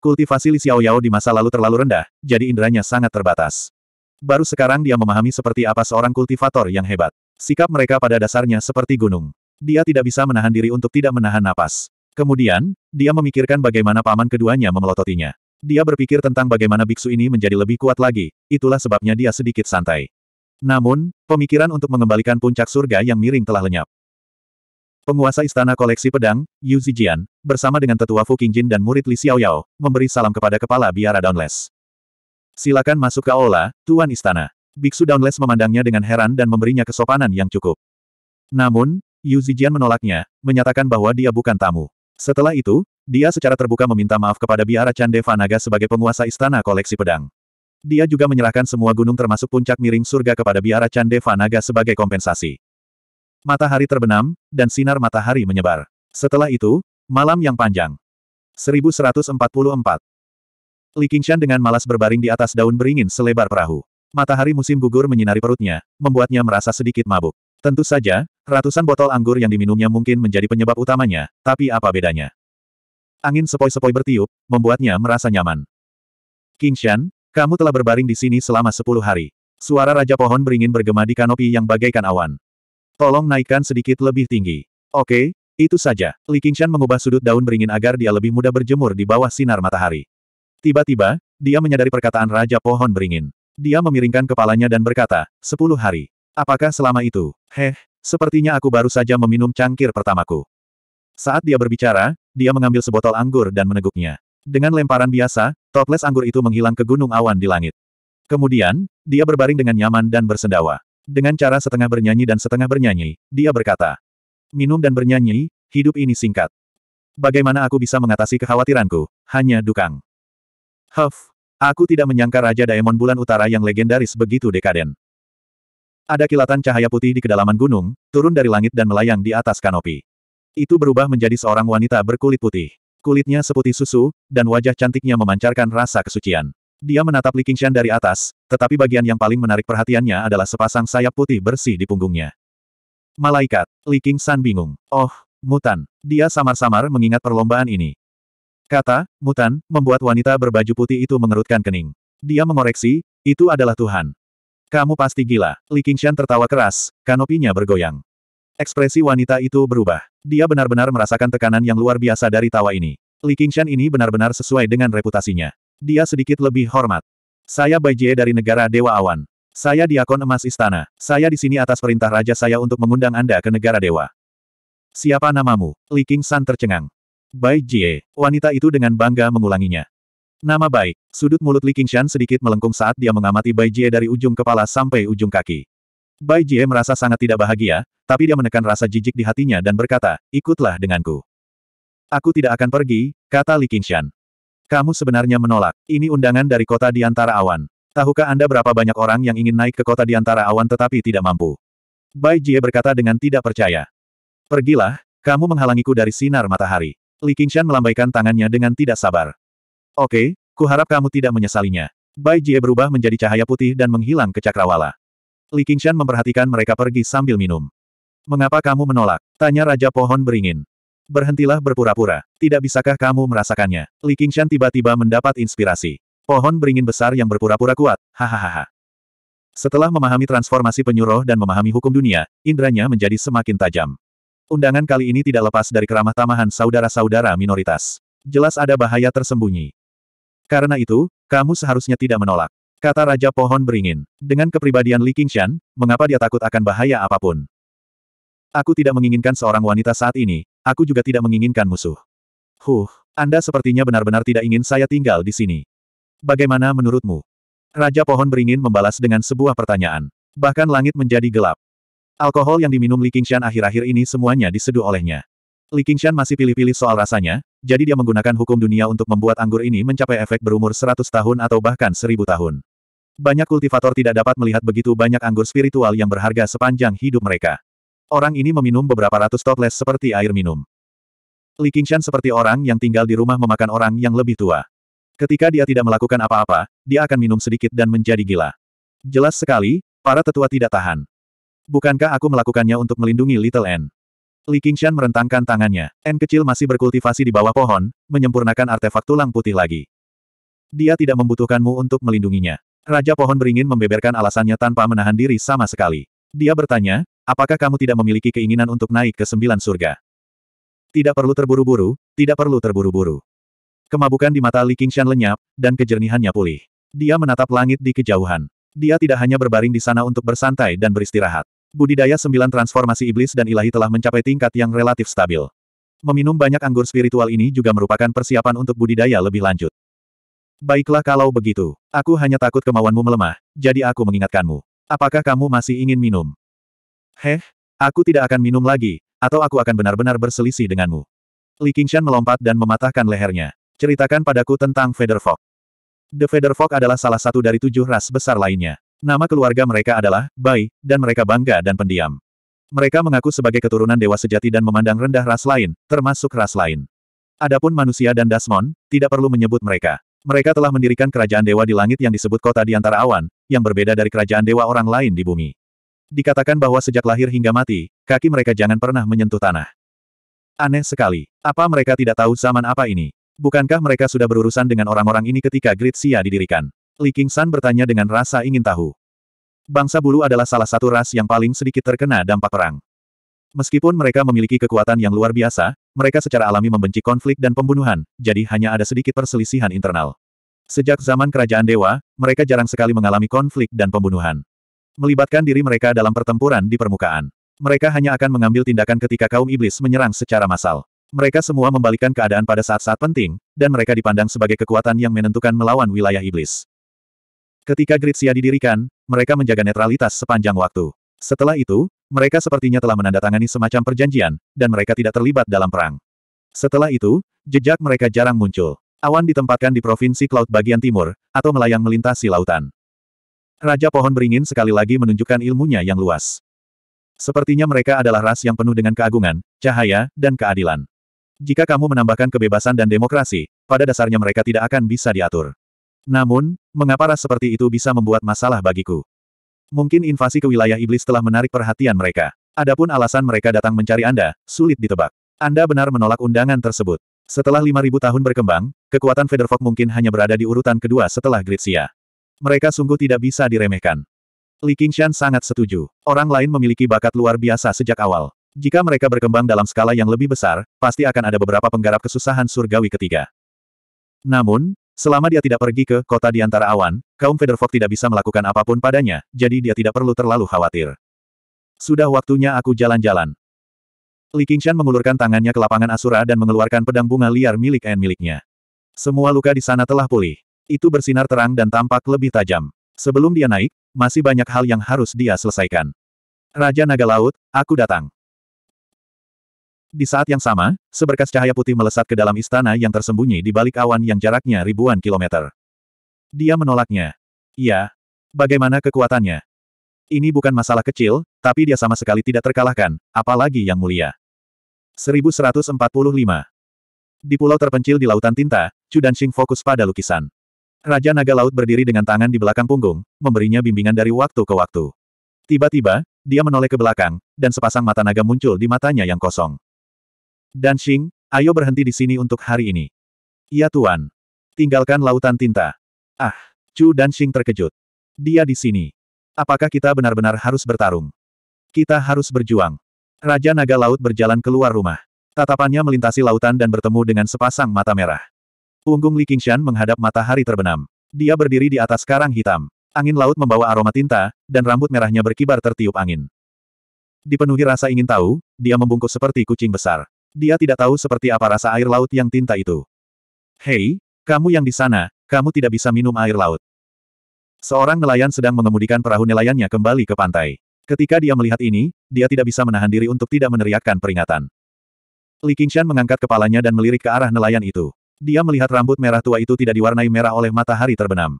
Kultivasi Li Xiaoyao di masa lalu terlalu rendah, jadi inderanya sangat terbatas. Baru sekarang dia memahami seperti apa seorang kultivator yang hebat. Sikap mereka pada dasarnya seperti gunung. Dia tidak bisa menahan diri untuk tidak menahan napas. Kemudian, dia memikirkan bagaimana paman keduanya memelototinya. Dia berpikir tentang bagaimana biksu ini menjadi lebih kuat lagi, itulah sebabnya dia sedikit santai. Namun, pemikiran untuk mengembalikan puncak surga yang miring telah lenyap. Penguasa istana koleksi pedang, Yu Zijian, bersama dengan tetua Fu Qingjin dan murid Li Xiaoyao, memberi salam kepada kepala biara Daunless. Silakan masuk ke aula, Tuan Istana. Biksu Daunless memandangnya dengan heran dan memberinya kesopanan yang cukup. Namun, Yu Zijian menolaknya, menyatakan bahwa dia bukan tamu. Setelah itu, dia secara terbuka meminta maaf kepada Biara Candeva Naga sebagai penguasa istana koleksi pedang. Dia juga menyerahkan semua gunung termasuk puncak miring surga kepada Biara Candeva Naga sebagai kompensasi. Matahari terbenam, dan sinar matahari menyebar. Setelah itu, malam yang panjang. 1144. Li Qingshan dengan malas berbaring di atas daun beringin selebar perahu. Matahari musim gugur menyinari perutnya, membuatnya merasa sedikit mabuk. Tentu saja, ratusan botol anggur yang diminumnya mungkin menjadi penyebab utamanya, tapi apa bedanya? Angin sepoi-sepoi bertiup, membuatnya merasa nyaman. King Shan, kamu telah berbaring di sini selama sepuluh hari. Suara Raja Pohon beringin bergema di kanopi yang bagaikan awan. Tolong naikkan sedikit lebih tinggi. Oke, itu saja. Li Qingshan mengubah sudut daun beringin agar dia lebih mudah berjemur di bawah sinar matahari. Tiba-tiba, dia menyadari perkataan Raja Pohon beringin. Dia memiringkan kepalanya dan berkata, sepuluh hari. Apakah selama itu? Heh, sepertinya aku baru saja meminum cangkir pertamaku. Saat dia berbicara, dia mengambil sebotol anggur dan meneguknya. Dengan lemparan biasa, toples anggur itu menghilang ke gunung awan di langit. Kemudian, dia berbaring dengan nyaman dan bersendawa. Dengan cara setengah bernyanyi dan setengah bernyanyi, dia berkata, Minum dan bernyanyi, hidup ini singkat. Bagaimana aku bisa mengatasi kekhawatiranku? Hanya dukang. Huff, Aku tidak menyangka Raja Daemon Bulan Utara yang legendaris begitu dekaden. Ada kilatan cahaya putih di kedalaman gunung, turun dari langit dan melayang di atas kanopi. Itu berubah menjadi seorang wanita berkulit putih. Kulitnya seputih susu, dan wajah cantiknya memancarkan rasa kesucian. Dia menatap Li Qingshan dari atas, tetapi bagian yang paling menarik perhatiannya adalah sepasang sayap putih bersih di punggungnya. Malaikat, Li Qingshan bingung. Oh, mutan. Dia samar-samar mengingat perlombaan ini. Kata, mutan, membuat wanita berbaju putih itu mengerutkan kening. Dia mengoreksi, itu adalah Tuhan. Kamu pasti gila. Li Qingshan tertawa keras, kanopinya bergoyang. Ekspresi wanita itu berubah. Dia benar-benar merasakan tekanan yang luar biasa dari tawa ini. Li Qingshan ini benar-benar sesuai dengan reputasinya. Dia sedikit lebih hormat. Saya Bai Jie dari negara Dewa Awan. Saya diakon emas istana. Saya di sini atas perintah raja saya untuk mengundang Anda ke negara dewa. Siapa namamu? Li Qingshan tercengang. Bai Jie, wanita itu dengan bangga mengulanginya. Nama baik, sudut mulut Li Qingshan sedikit melengkung saat dia mengamati Bai Jie dari ujung kepala sampai ujung kaki. Bai Jie merasa sangat tidak bahagia, tapi dia menekan rasa jijik di hatinya dan berkata, ikutlah denganku. Aku tidak akan pergi, kata Li Qingshan. Kamu sebenarnya menolak, ini undangan dari kota di antara awan. Tahukah Anda berapa banyak orang yang ingin naik ke kota di antara awan tetapi tidak mampu? Bai Jie berkata dengan tidak percaya. Pergilah, kamu menghalangiku dari sinar matahari. Li Qingshan melambaikan tangannya dengan tidak sabar. Oke, kuharap kamu tidak menyesalinya. Bai Jie berubah menjadi cahaya putih dan menghilang ke cakrawala. Li Qingshan memperhatikan mereka pergi sambil minum. Mengapa kamu menolak? Tanya Raja Pohon Beringin. Berhentilah berpura-pura. Tidak bisakah kamu merasakannya? Li Qingshan tiba-tiba mendapat inspirasi. Pohon beringin besar yang berpura-pura kuat. Hahaha. Setelah memahami transformasi penyuruh dan memahami hukum dunia, indranya menjadi semakin tajam. Undangan kali ini tidak lepas dari keramah tamahan saudara-saudara minoritas. Jelas ada bahaya tersembunyi. Karena itu, kamu seharusnya tidak menolak. Kata Raja Pohon Beringin. Dengan kepribadian Li Qingshan, mengapa dia takut akan bahaya apa pun? Aku tidak menginginkan seorang wanita saat ini, aku juga tidak menginginkan musuh. Huh, Anda sepertinya benar-benar tidak ingin saya tinggal di sini. Bagaimana menurutmu? Raja Pohon Beringin membalas dengan sebuah pertanyaan. Bahkan langit menjadi gelap. Alkohol yang diminum Li Qingshan akhir-akhir ini semuanya diseduh olehnya. Li Qingshan masih pilih-pilih soal rasanya, jadi dia menggunakan hukum dunia untuk membuat anggur ini mencapai efek berumur 100 tahun atau bahkan 1000 tahun. Banyak kultivator tidak dapat melihat begitu banyak anggur spiritual yang berharga sepanjang hidup mereka. Orang ini meminum beberapa ratus toples seperti air minum. Li Qingshan seperti orang yang tinggal di rumah memakan orang yang lebih tua. Ketika dia tidak melakukan apa-apa, dia akan minum sedikit dan menjadi gila. Jelas sekali, para tetua tidak tahan. Bukankah aku melakukannya untuk melindungi Little N? Li Qingshan merentangkan tangannya. N kecil masih berkultivasi di bawah pohon, menyempurnakan artefak tulang putih lagi. Dia tidak membutuhkanmu untuk melindunginya. Raja pohon beringin membeberkan alasannya tanpa menahan diri sama sekali. Dia bertanya, apakah kamu tidak memiliki keinginan untuk naik ke sembilan surga? Tidak perlu terburu-buru, tidak perlu terburu-buru. Kemabukan di mata Li Qingshan lenyap, dan kejernihannya pulih. Dia menatap langit di kejauhan. Dia tidak hanya berbaring di sana untuk bersantai dan beristirahat. Budidaya sembilan transformasi iblis dan ilahi telah mencapai tingkat yang relatif stabil. Meminum banyak anggur spiritual ini juga merupakan persiapan untuk budidaya lebih lanjut. Baiklah kalau begitu. Aku hanya takut kemauanmu melemah, jadi aku mengingatkanmu. Apakah kamu masih ingin minum? Heh, aku tidak akan minum lagi, atau aku akan benar-benar berselisih denganmu. Li Qingshan melompat dan mematahkan lehernya. Ceritakan padaku tentang Federfolk. The Federfolk adalah salah satu dari tujuh ras besar lainnya. Nama keluarga mereka adalah Bai, dan mereka bangga dan pendiam. Mereka mengaku sebagai keturunan dewa sejati dan memandang rendah ras lain, termasuk ras lain. Adapun manusia dan Dasmon, tidak perlu menyebut mereka. Mereka telah mendirikan kerajaan dewa di langit yang disebut kota di antara awan, yang berbeda dari kerajaan dewa orang lain di bumi. Dikatakan bahwa sejak lahir hingga mati, kaki mereka jangan pernah menyentuh tanah. Aneh sekali. Apa mereka tidak tahu zaman apa ini? Bukankah mereka sudah berurusan dengan orang-orang ini ketika Sia didirikan? Li King San bertanya dengan rasa ingin tahu. Bangsa bulu adalah salah satu ras yang paling sedikit terkena dampak perang. Meskipun mereka memiliki kekuatan yang luar biasa, mereka secara alami membenci konflik dan pembunuhan, jadi hanya ada sedikit perselisihan internal. Sejak zaman kerajaan dewa, mereka jarang sekali mengalami konflik dan pembunuhan. Melibatkan diri mereka dalam pertempuran di permukaan. Mereka hanya akan mengambil tindakan ketika kaum iblis menyerang secara massal. Mereka semua membalikan keadaan pada saat-saat penting, dan mereka dipandang sebagai kekuatan yang menentukan melawan wilayah iblis. Ketika Gritsia didirikan, mereka menjaga netralitas sepanjang waktu. Setelah itu, mereka sepertinya telah menandatangani semacam perjanjian, dan mereka tidak terlibat dalam perang. Setelah itu, jejak mereka jarang muncul. Awan ditempatkan di Provinsi Cloud bagian timur, atau melayang melintasi lautan. Raja Pohon Beringin sekali lagi menunjukkan ilmunya yang luas. Sepertinya mereka adalah ras yang penuh dengan keagungan, cahaya, dan keadilan. Jika kamu menambahkan kebebasan dan demokrasi, pada dasarnya mereka tidak akan bisa diatur. Namun, mengapa ras seperti itu bisa membuat masalah bagiku? Mungkin invasi ke wilayah iblis telah menarik perhatian mereka. Adapun alasan mereka datang mencari Anda, sulit ditebak. Anda benar menolak undangan tersebut. Setelah 5.000 tahun berkembang, kekuatan Federfolk mungkin hanya berada di urutan kedua setelah Gritsia. Mereka sungguh tidak bisa diremehkan. Li Qingshan sangat setuju. Orang lain memiliki bakat luar biasa sejak awal. Jika mereka berkembang dalam skala yang lebih besar, pasti akan ada beberapa penggarap kesusahan surgawi ketiga. Namun, Selama dia tidak pergi ke kota di antara awan, kaum Federfolk tidak bisa melakukan apa pun padanya, jadi dia tidak perlu terlalu khawatir. Sudah waktunya aku jalan-jalan. Li Qingshan mengulurkan tangannya ke lapangan Asura dan mengeluarkan pedang bunga liar milik En miliknya. Semua luka di sana telah pulih. Itu bersinar terang dan tampak lebih tajam. Sebelum dia naik, masih banyak hal yang harus dia selesaikan. Raja Naga Laut, aku datang. Di saat yang sama, seberkas cahaya putih melesat ke dalam istana yang tersembunyi di balik awan yang jaraknya ribuan kilometer. Dia menolaknya. Iya. Bagaimana kekuatannya? Ini bukan masalah kecil, tapi dia sama sekali tidak terkalahkan, apalagi yang mulia. 1145. Di pulau terpencil di lautan tinta, Chu Danxing fokus pada lukisan. Raja Naga Laut berdiri dengan tangan di belakang punggung, memberinya bimbingan dari waktu ke waktu. Tiba-tiba, dia menoleh ke belakang, dan sepasang mata naga muncul di matanya yang kosong. Danxing, ayo berhenti di sini untuk hari ini. Iya tuan. Tinggalkan lautan tinta. Ah, Chu Danxing terkejut. Dia di sini. Apakah kita benar-benar harus bertarung? Kita harus berjuang. Raja Naga Laut berjalan keluar rumah. Tatapannya melintasi lautan dan bertemu dengan sepasang mata merah. Punggung Li Qingshan menghadap matahari terbenam. Dia berdiri di atas karang hitam. Angin laut membawa aroma tinta, dan rambut merahnya berkibar tertiup angin. Dipenuhi rasa ingin tahu, dia membungkuk seperti kucing besar. Dia tidak tahu seperti apa rasa air laut yang tinta itu. Hei, kamu yang di sana, kamu tidak bisa minum air laut. Seorang nelayan sedang mengemudikan perahu nelayannya kembali ke pantai. Ketika dia melihat ini, dia tidak bisa menahan diri untuk tidak meneriakkan peringatan. Li Qingshan mengangkat kepalanya dan melirik ke arah nelayan itu. Dia melihat rambut merah tua itu tidak diwarnai merah oleh matahari terbenam.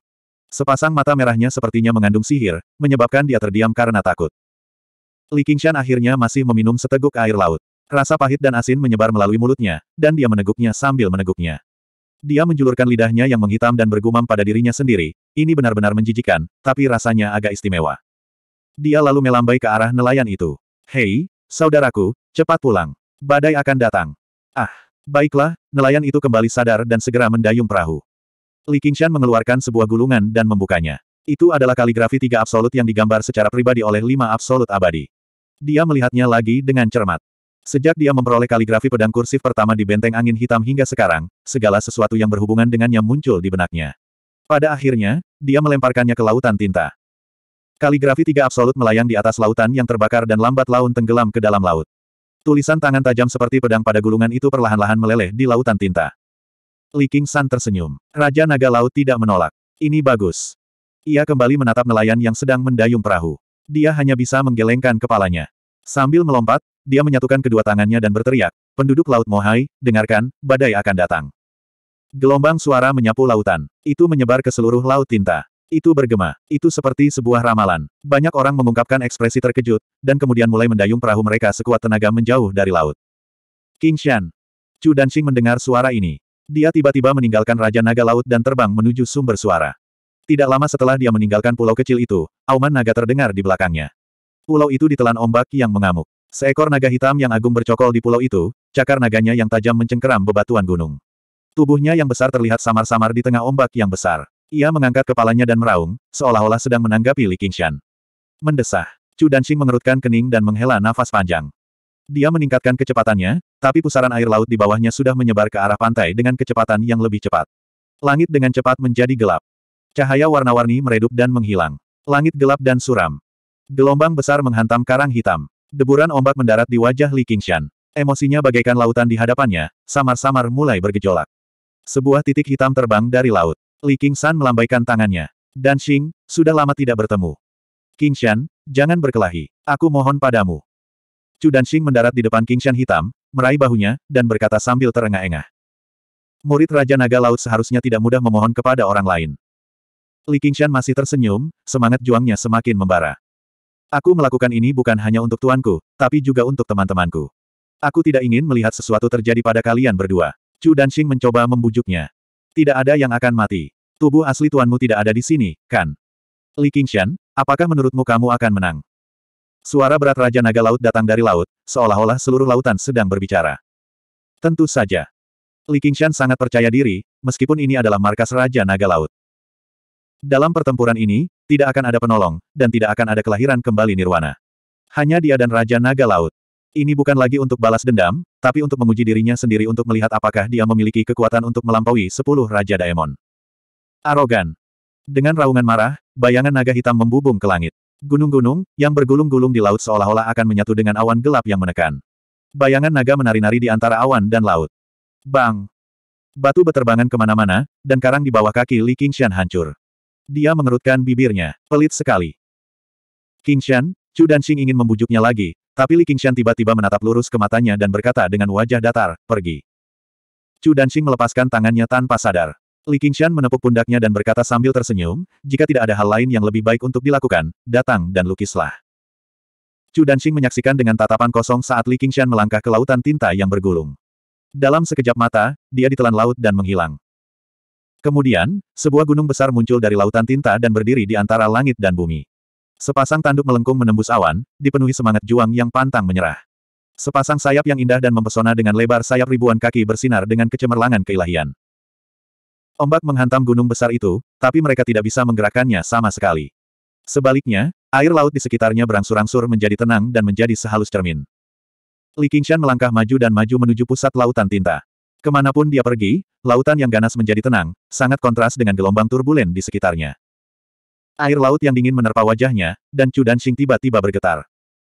Sepasang mata merahnya sepertinya mengandung sihir, menyebabkan dia terdiam karena takut. Li Qingshan akhirnya masih meminum seteguk air laut. Rasa pahit dan asin menyebar melalui mulutnya, dan dia meneguknya sambil meneguknya. Dia menjulurkan lidahnya yang menghitam dan bergumam pada dirinya sendiri, ini benar-benar menjijikan, tapi rasanya agak istimewa. Dia lalu melambai ke arah nelayan itu. Hei, saudaraku, cepat pulang. Badai akan datang. Ah, baiklah, nelayan itu kembali sadar dan segera mendayung perahu. Li Qingshan mengeluarkan sebuah gulungan dan membukanya. Itu adalah kaligrafi tiga absolut yang digambar secara pribadi oleh lima absolut abadi. Dia melihatnya lagi dengan cermat. Sejak dia memperoleh kaligrafi pedang kursif pertama di benteng angin hitam hingga sekarang, segala sesuatu yang berhubungan dengannya muncul di benaknya. Pada akhirnya, dia melemparkannya ke lautan tinta. Kaligrafi tiga absolut melayang di atas lautan yang terbakar dan lambat laun tenggelam ke dalam laut. Tulisan tangan tajam seperti pedang pada gulungan itu perlahan-lahan meleleh di lautan tinta. Li King San tersenyum. Raja Naga Laut tidak menolak. Ini bagus. Ia kembali menatap nelayan yang sedang mendayung perahu. Dia hanya bisa menggelengkan kepalanya. Sambil melompat, dia menyatukan kedua tangannya dan berteriak, penduduk Laut Mohai, dengarkan, badai akan datang. Gelombang suara menyapu lautan. Itu menyebar ke seluruh laut tinta. Itu bergema. Itu seperti sebuah ramalan. Banyak orang mengungkapkan ekspresi terkejut, dan kemudian mulai mendayung perahu mereka sekuat tenaga menjauh dari laut. King Shan. Chu Danxing mendengar suara ini. Dia tiba-tiba meninggalkan Raja Naga Laut dan terbang menuju sumber suara. Tidak lama setelah dia meninggalkan pulau kecil itu, auman naga terdengar di belakangnya. Pulau itu ditelan ombak yang mengamuk. Seekor naga hitam yang agung bercokol di pulau itu, cakar naganya yang tajam mencengkeram bebatuan gunung. Tubuhnya yang besar terlihat samar-samar di tengah ombak yang besar. Ia mengangkat kepalanya dan meraung, seolah-olah sedang menanggapi Li Qingshan. Mendesah. Chu Danxing mengerutkan kening dan menghela nafas panjang. Dia meningkatkan kecepatannya, tapi pusaran air laut di bawahnya sudah menyebar ke arah pantai dengan kecepatan yang lebih cepat. Langit dengan cepat menjadi gelap. Cahaya warna-warni meredup dan menghilang. Langit gelap dan suram. Gelombang besar menghantam karang hitam. Deburan ombak mendarat di wajah Li Qingshan. Emosinya bagaikan lautan di hadapannya, samar-samar mulai bergejolak. Sebuah titik hitam terbang dari laut. Li Qingshan melambaikan tangannya. Dan Xing, sudah lama tidak bertemu. Qingshan, jangan berkelahi. Aku mohon padamu. Chu Danxing mendarat di depan Qingshan hitam, meraih bahunya, dan berkata sambil terengah-engah. Murid Raja Naga Laut seharusnya tidak mudah memohon kepada orang lain. Li Qingshan masih tersenyum, semangat juangnya semakin membara. Aku melakukan ini bukan hanya untuk tuanku, tapi juga untuk teman-temanku. Aku tidak ingin melihat sesuatu terjadi pada kalian berdua. Chu Danxing mencoba membujuknya. Tidak ada yang akan mati. Tubuh asli tuanmu tidak ada di sini, kan? Li Qingshan, apakah menurutmu kamu akan menang? Suara berat Raja Naga Laut datang dari laut, seolah-olah seluruh lautan sedang berbicara. Tentu saja. Li Qingshan sangat percaya diri, meskipun ini adalah markas Raja Naga Laut. Dalam pertempuran ini, tidak akan ada penolong, dan tidak akan ada kelahiran kembali Nirwana. Hanya dia dan Raja Naga Laut. Ini bukan lagi untuk balas dendam, tapi untuk menguji dirinya sendiri untuk melihat apakah dia memiliki kekuatan untuk melampaui sepuluh Raja Daemon. Arogan. Dengan raungan marah, bayangan naga hitam membubung ke langit. Gunung-gunung, yang bergulung-gulung di laut seolah-olah akan menyatu dengan awan gelap yang menekan. Bayangan naga menari-nari di antara awan dan laut. Bang! Batu beterbangan ke mana-mana, dan karang di bawah kaki Li Qingshan hancur. Dia mengerutkan bibirnya. Pelit sekali. King Shan, Chu Danxing ingin membujuknya lagi, tapi Li Qingshan tiba-tiba menatap lurus ke matanya dan berkata dengan wajah datar, pergi. Chu Danxing melepaskan tangannya tanpa sadar. Li Qingshan menepuk pundaknya dan berkata sambil tersenyum, jika tidak ada hal lain yang lebih baik untuk dilakukan, datang dan lukislah. Chu Danxing menyaksikan dengan tatapan kosong saat Li Qingshan melangkah ke lautan tinta yang bergulung. Dalam sekejap mata, dia ditelan laut dan menghilang. Kemudian, sebuah gunung besar muncul dari lautan tinta dan berdiri di antara langit dan bumi. Sepasang tanduk melengkung menembus awan, dipenuhi semangat juang yang pantang menyerah. Sepasang sayap yang indah dan mempesona dengan lebar sayap ribuan kaki bersinar dengan kecemerlangan keilahian. Ombak menghantam gunung besar itu, tapi mereka tidak bisa menggerakkannya sama sekali. Sebaliknya, air laut di sekitarnya berangsur-angsur menjadi tenang dan menjadi sehalus cermin. Li Qingshan melangkah maju dan maju menuju pusat lautan tinta. Ke mana pun dia pergi, lautan yang ganas menjadi tenang, sangat kontras dengan gelombang turbulen di sekitarnya. Air laut yang dingin menerpa wajahnya, dan Chu Danxing tiba-tiba bergetar.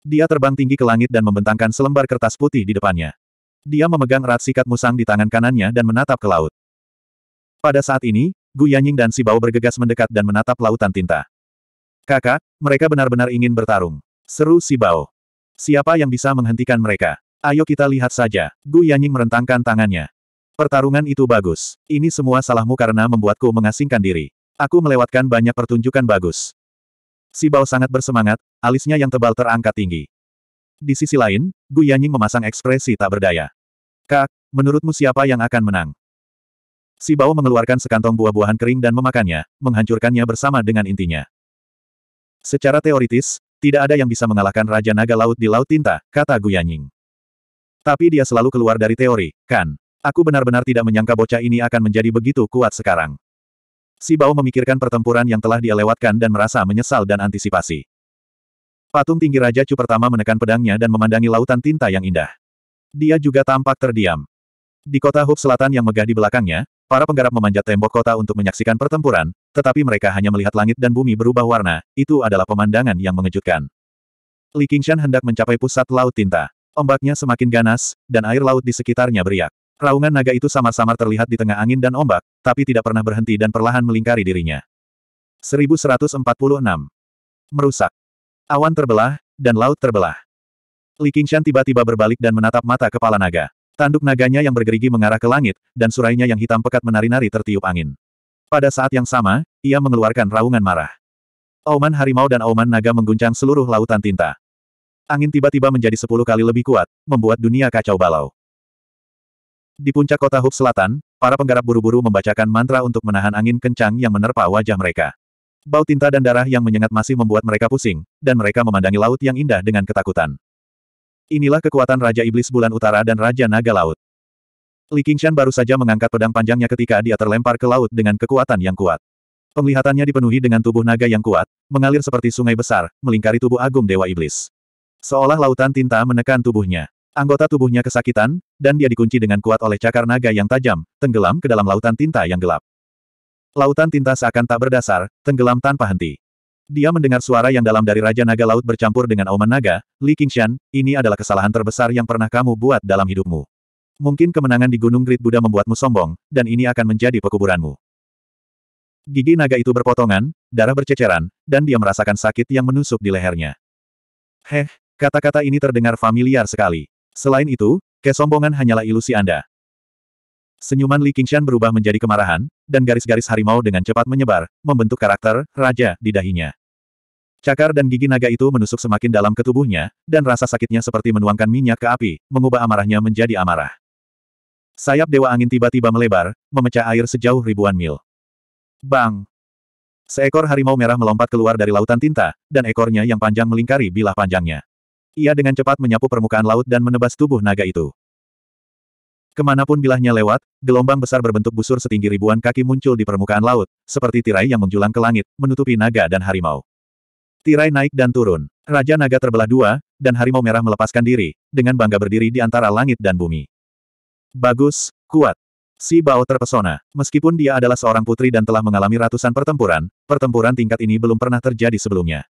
Dia terbang tinggi ke langit dan membentangkan selembar kertas putih di depannya. Dia memegang erat sikat musang di tangan kanannya dan menatap ke laut. Pada saat ini, Gu Yanying dan Si Bao bergegas mendekat dan menatap lautan tinta. Kakak, mereka benar-benar ingin bertarung. Seru Si Bao. Siapa yang bisa menghentikan mereka? Ayo kita lihat saja. Gu Yanying merentangkan tangannya. Pertarungan itu bagus. Ini semua salahmu karena membuatku mengasingkan diri. Aku melewatkan banyak pertunjukan bagus. Si Bao sangat bersemangat, alisnya yang tebal terangkat tinggi. Di sisi lain, Gu Yanying memasang ekspresi tak berdaya. Kak, menurutmu siapa yang akan menang? Si Bao mengeluarkan sekantong buah-buahan kering dan memakannya, menghancurkannya bersama dengan intinya. Secara teoritis, tidak ada yang bisa mengalahkan Raja Naga Laut di Laut Tinta, kata Gu Yanying. Tapi dia selalu keluar dari teori, kan? Aku benar-benar tidak menyangka bocah ini akan menjadi begitu kuat sekarang. Si Bao memikirkan pertempuran yang telah dia lewatkan dan merasa menyesal dan antisipasi. Patung tinggi Raja Chu pertama menekan pedangnya dan memandangi lautan tinta yang indah. Dia juga tampak terdiam. Di kota Hub Selatan yang megah di belakangnya, para penggarap memanjat tembok kota untuk menyaksikan pertempuran, tetapi mereka hanya melihat langit dan bumi berubah warna, itu adalah pemandangan yang mengejutkan. Li Qingshan hendak mencapai pusat laut tinta. Ombaknya semakin ganas, dan air laut di sekitarnya beriak. Raungan naga itu samar-samar terlihat di tengah angin dan ombak, tapi tidak pernah berhenti dan perlahan melingkari dirinya. 1146. Merusak. Awan terbelah, dan laut terbelah. Li Qingshan tiba-tiba berbalik dan menatap mata kepala naga. Tanduk naganya yang bergerigi mengarah ke langit, dan surainya yang hitam pekat menari-nari tertiup angin. Pada saat yang sama, ia mengeluarkan raungan marah. Auman harimau dan auman naga mengguncang seluruh lautan tinta. Angin tiba-tiba menjadi sepuluh kali lebih kuat, membuat dunia kacau balau. Di puncak kota Hub Selatan, para penggarap buru-buru membacakan mantra untuk menahan angin kencang yang menerpa wajah mereka. Bau tinta dan darah yang menyengat masih membuat mereka pusing, dan mereka memandangi laut yang indah dengan ketakutan. Inilah kekuatan Raja Iblis Bulan Utara dan Raja Naga Laut. Li Qingshan baru saja mengangkat pedang panjangnya ketika dia terlempar ke laut dengan kekuatan yang kuat. Penglihatannya dipenuhi dengan tubuh naga yang kuat, mengalir seperti sungai besar, melingkari tubuh agung Dewa Iblis. Seolah lautan tinta menekan tubuhnya. Anggota tubuhnya kesakitan, dan dia dikunci dengan kuat oleh cakar naga yang tajam, tenggelam ke dalam lautan tinta yang gelap. Lautan tinta seakan tak berdasar, tenggelam tanpa henti. Dia mendengar suara yang dalam dari Raja Naga Laut bercampur dengan Auman Naga, Li Qingshan, ini adalah kesalahan terbesar yang pernah kamu buat dalam hidupmu. Mungkin kemenangan di Gunung Grid Buddha membuatmu sombong, dan ini akan menjadi pekuburanmu. Gigi naga itu berpotongan, darah berceceran, dan dia merasakan sakit yang menusuk di lehernya. Heh, kata-kata ini terdengar familiar sekali. Selain itu, kesombongan hanyalah ilusi Anda. Senyuman Li Qingshan berubah menjadi kemarahan, dan garis-garis harimau dengan cepat menyebar, membentuk karakter raja di dahinya. Cakar dan gigi naga itu menusuk semakin dalam ke tubuhnya, dan rasa sakitnya seperti menuangkan minyak ke api, mengubah amarahnya menjadi amarah. Sayap Dewa Angin tiba-tiba melebar, memecah air sejauh ribuan mil. Bang! Seekor harimau merah melompat keluar dari lautan tinta, dan ekornya yang panjang melingkari bilah panjangnya. Ia dengan cepat menyapu permukaan laut dan menebas tubuh naga itu. Ke mana pun bilahnya lewat, gelombang besar berbentuk busur setinggi ribuan kaki muncul di permukaan laut, seperti tirai yang menjulang ke langit, menutupi naga dan harimau. Tirai naik dan turun. Raja naga terbelah dua, dan harimau merah melepaskan diri, dengan bangga berdiri di antara langit dan bumi. Bagus, kuat. Si Bao terpesona. Meskipun dia adalah seorang putri dan telah mengalami ratusan pertempuran, pertempuran tingkat ini belum pernah terjadi sebelumnya.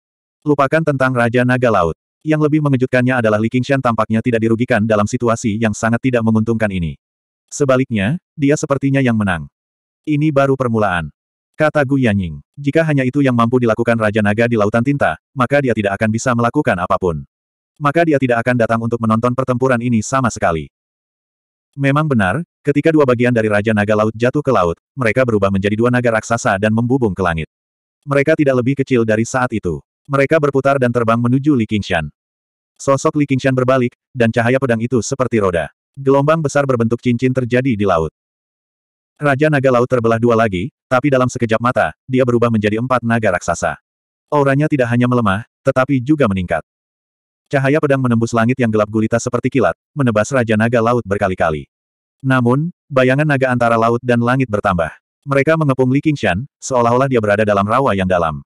Lupakan tentang Raja Naga Laut. Yang lebih mengejutkannya adalah Li Qingshan tampaknya tidak dirugikan dalam situasi yang sangat tidak menguntungkan ini. Sebaliknya, dia sepertinya yang menang. Ini baru permulaan. Kata Gu Yanying, jika hanya itu yang mampu dilakukan Raja Naga di Lautan Tinta, maka dia tidak akan bisa melakukan apa pun. Maka dia tidak akan datang untuk menonton pertempuran ini sama sekali. Memang benar, ketika dua bagian dari Raja Naga Laut jatuh ke laut, mereka berubah menjadi dua naga raksasa dan membubung ke langit. Mereka tidak lebih kecil dari saat itu. Mereka berputar dan terbang menuju Li Qingshan. Sosok Li Qingshan berbalik, dan cahaya pedang itu seperti roda. Gelombang besar berbentuk cincin terjadi di laut. Raja Naga Laut terbelah dua lagi, tapi dalam sekejap mata, dia berubah menjadi empat naga raksasa. Auranya tidak hanya melemah, tetapi juga meningkat. Cahaya pedang menembus langit yang gelap gulita seperti kilat, menebas Raja Naga Laut berkali-kali. Namun, bayangan naga antara laut dan langit bertambah. Mereka mengepung Li Qingshan, seolah-olah dia berada dalam rawa yang dalam.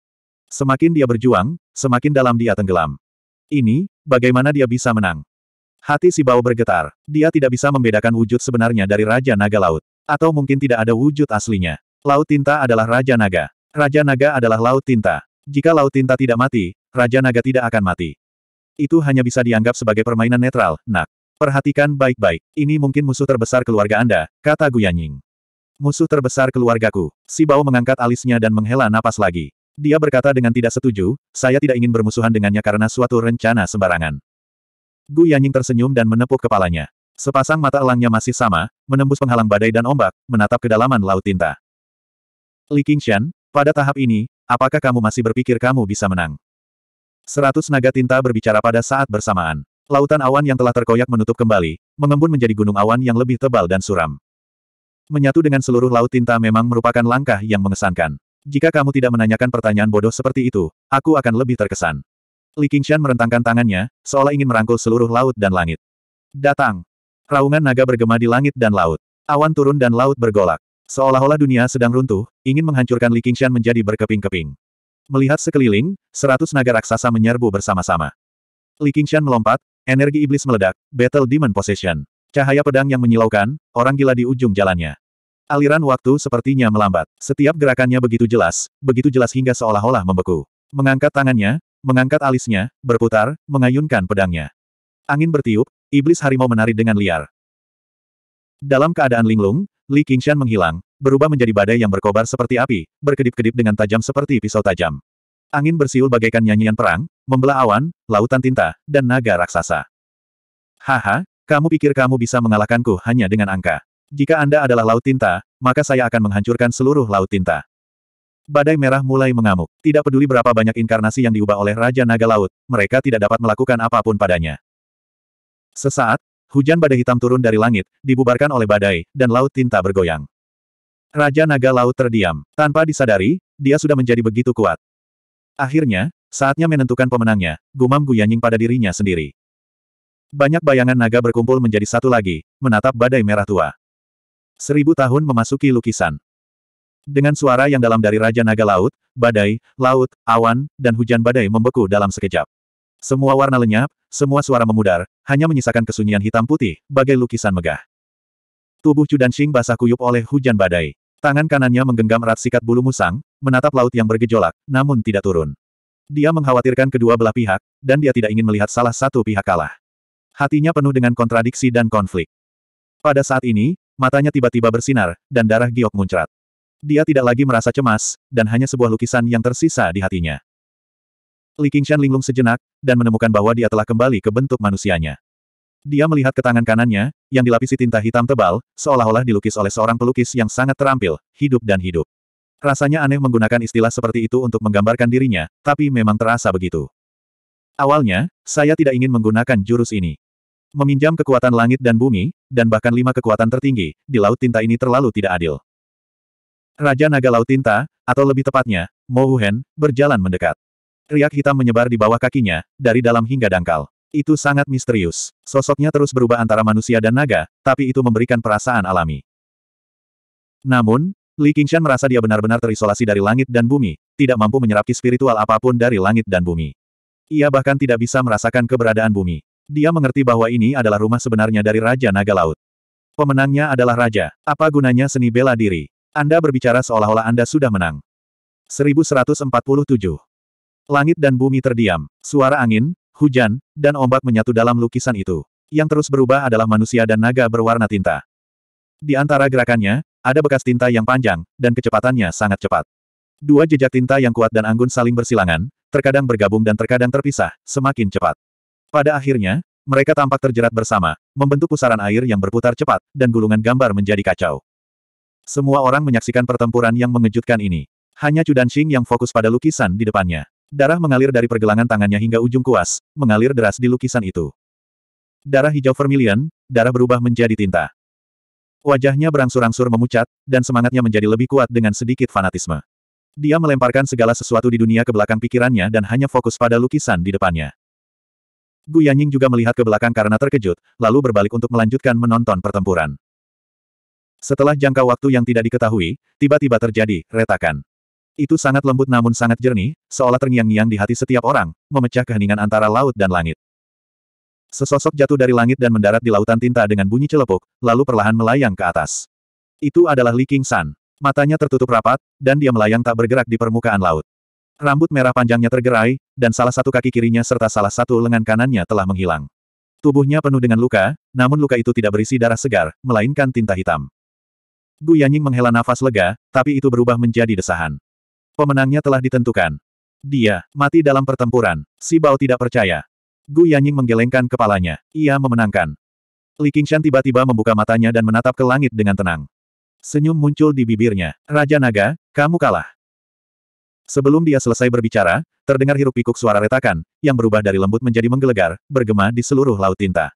Semakin dia berjuang, semakin dalam dia tenggelam. Ini, bagaimana dia bisa menang? Hati si Bao bergetar. Dia tidak bisa membedakan wujud sebenarnya dari Raja Naga Laut. Atau mungkin tidak ada wujud aslinya. Laut Tinta adalah Raja Naga. Raja Naga adalah Laut Tinta. Jika Laut Tinta tidak mati, Raja Naga tidak akan mati. Itu hanya bisa dianggap sebagai permainan netral, nak. Perhatikan baik-baik. Ini mungkin musuh terbesar keluarga Anda, kata Gu Yanying. Musuh terbesar keluargaku. Si Bao mengangkat alisnya dan menghela napas lagi. Dia berkata dengan tidak setuju, saya tidak ingin bermusuhan dengannya karena suatu rencana sembarangan. Gu Yanying tersenyum dan menepuk kepalanya. Sepasang mata elangnya masih sama, menembus penghalang badai dan ombak, menatap kedalaman laut tinta. Li Qingshan, pada tahap ini, apakah kamu masih berpikir kamu bisa menang? Seratus naga tinta berbicara pada saat bersamaan. Lautan awan yang telah terkoyak menutup kembali, mengembun menjadi gunung awan yang lebih tebal dan suram. Menyatu dengan seluruh laut tinta memang merupakan langkah yang mengesankan. Jika kamu tidak menanyakan pertanyaan bodoh seperti itu, aku akan lebih terkesan. Li Qingshan merentangkan tangannya, seolah ingin merangkul seluruh laut dan langit. Datang! Raungan naga bergema di langit dan laut. Awan turun dan laut bergolak. Seolah-olah dunia sedang runtuh, ingin menghancurkan Li Qingshan menjadi berkeping-keping. Melihat sekeliling, seratus naga raksasa menyerbu bersama-sama. Li Qingshan melompat, energi iblis meledak, Battle Demon Possession. Cahaya pedang yang menyilaukan, orang gila di ujung jalannya. Aliran waktu sepertinya melambat. Setiap gerakannya begitu jelas, begitu jelas hingga seolah-olah membeku. Mengangkat tangannya, mengangkat alisnya, berputar, mengayunkan pedangnya. Angin bertiup, iblis harimau menari dengan liar. Dalam keadaan linglung, Li Qingshan menghilang, berubah menjadi badai yang berkobar seperti api, berkedip-kedip dengan tajam seperti pisau tajam. Angin bersiul bagaikan nyanyian perang, membelah awan, lautan tinta, dan naga raksasa. Haha, Kamu pikir kamu bisa mengalahkanku hanya dengan angka. Jika Anda adalah Laut Tinta, maka saya akan menghancurkan seluruh Laut Tinta. Badai merah mulai mengamuk. Tidak peduli berapa banyak inkarnasi yang diubah oleh Raja Naga Laut, mereka tidak dapat melakukan apa pun padanya. Sesaat, hujan badai hitam turun dari langit, dibubarkan oleh badai, dan Laut Tinta bergoyang. Raja Naga Laut terdiam. Tanpa disadari, dia sudah menjadi begitu kuat. Akhirnya, saatnya menentukan pemenangnya, gumam Guyanying pada dirinya sendiri. Banyak bayangan naga berkumpul menjadi satu lagi, menatap badai merah tua. Seribu tahun memasuki lukisan. Dengan suara yang dalam dari Raja Naga Laut, badai, laut, awan, dan hujan badai membeku dalam sekejap. Semua warna lenyap, semua suara memudar, hanya menyisakan kesunyian hitam putih, bagai lukisan megah. Tubuh Chudanxing basah kuyup oleh hujan badai. Tangan kanannya menggenggam erat sikat bulu musang, menatap laut yang bergejolak, namun tidak turun. Dia mengkhawatirkan kedua belah pihak, dan dia tidak ingin melihat salah satu pihak kalah. Hatinya penuh dengan kontradiksi dan konflik. Pada saat ini, matanya tiba-tiba bersinar, dan darah giok muncrat. Dia tidak lagi merasa cemas, dan hanya sebuah lukisan yang tersisa di hatinya. Li Qingshan linglung sejenak, dan menemukan bahwa dia telah kembali ke bentuk manusianya. Dia melihat ke tangan kanannya, yang dilapisi tinta hitam tebal, seolah-olah dilukis oleh seorang pelukis yang sangat terampil, hidup dan hidup. Rasanya aneh menggunakan istilah seperti itu untuk menggambarkan dirinya, tapi memang terasa begitu. Awalnya, saya tidak ingin menggunakan jurus ini. Meminjam kekuatan langit dan bumi, dan bahkan lima kekuatan tertinggi, di laut tinta ini terlalu tidak adil. Raja Naga Laut Tinta, atau lebih tepatnya, Mo Huhen, berjalan mendekat. Riak hitam menyebar di bawah kakinya, dari dalam hingga dangkal. Itu sangat misterius. Sosoknya terus berubah antara manusia dan naga, tapi itu memberikan perasaan alami. Namun, Li Qingshan merasa dia benar-benar terisolasi dari langit dan bumi, tidak mampu menyerap spiritual apa pun dari langit dan bumi. Ia bahkan tidak bisa merasakan keberadaan bumi. Dia mengerti bahwa ini adalah rumah sebenarnya dari Raja Naga Laut. Pemenangnya adalah Raja. Apa gunanya seni bela diri? Anda berbicara seolah-olah Anda sudah menang. 1147. Langit dan bumi terdiam. Suara angin, hujan, dan ombak menyatu dalam lukisan itu. Yang terus berubah adalah manusia dan naga berwarna tinta. Di antara gerakannya, ada bekas tinta yang panjang, dan kecepatannya sangat cepat. Dua jejak tinta yang kuat dan anggun saling bersilangan, terkadang bergabung dan terkadang terpisah, semakin cepat. Pada akhirnya, mereka tampak terjerat bersama, membentuk pusaran air yang berputar cepat, dan gulungan gambar menjadi kacau. Semua orang menyaksikan pertempuran yang mengejutkan ini. Hanya Chu Danxing yang fokus pada lukisan di depannya. Darah mengalir dari pergelangan tangannya hingga ujung kuas, mengalir deras di lukisan itu. Darah hijau vermilion, darah berubah menjadi tinta. Wajahnya berangsur-angsur memucat, dan semangatnya menjadi lebih kuat dengan sedikit fanatisme. Dia melemparkan segala sesuatu di dunia ke belakang pikirannya dan hanya fokus pada lukisan di depannya. Gu Yanying juga melihat ke belakang karena terkejut, lalu berbalik untuk melanjutkan menonton pertempuran. Setelah jangka waktu yang tidak diketahui, tiba-tiba terjadi retakan. Itu sangat lembut namun sangat jernih, seolah terngiang-ngiang di hati setiap orang, memecah keheningan antara laut dan langit. Sesosok jatuh dari langit dan mendarat di lautan tinta dengan bunyi celepuk, lalu perlahan melayang ke atas. Itu adalah Li King San. Matanya tertutup rapat, dan dia melayang tak bergerak di permukaan laut. Rambut merah panjangnya tergerai, dan salah satu kaki kirinya serta salah satu lengan kanannya telah menghilang. Tubuhnya penuh dengan luka, namun luka itu tidak berisi darah segar, melainkan tinta hitam. Gu Yanying menghela nafas lega, tapi itu berubah menjadi desahan. Pemenangnya telah ditentukan. Dia, mati dalam pertempuran. Si Bao tidak percaya. Gu Yanying menggelengkan kepalanya. Ia memenangkan. Li Qingshan tiba-tiba membuka matanya dan menatap ke langit dengan tenang. Senyum muncul di bibirnya. Raja Naga, kamu kalah. Sebelum dia selesai berbicara, terdengar hiruk pikuk suara retakan, yang berubah dari lembut menjadi menggelegar, bergema di seluruh laut tinta.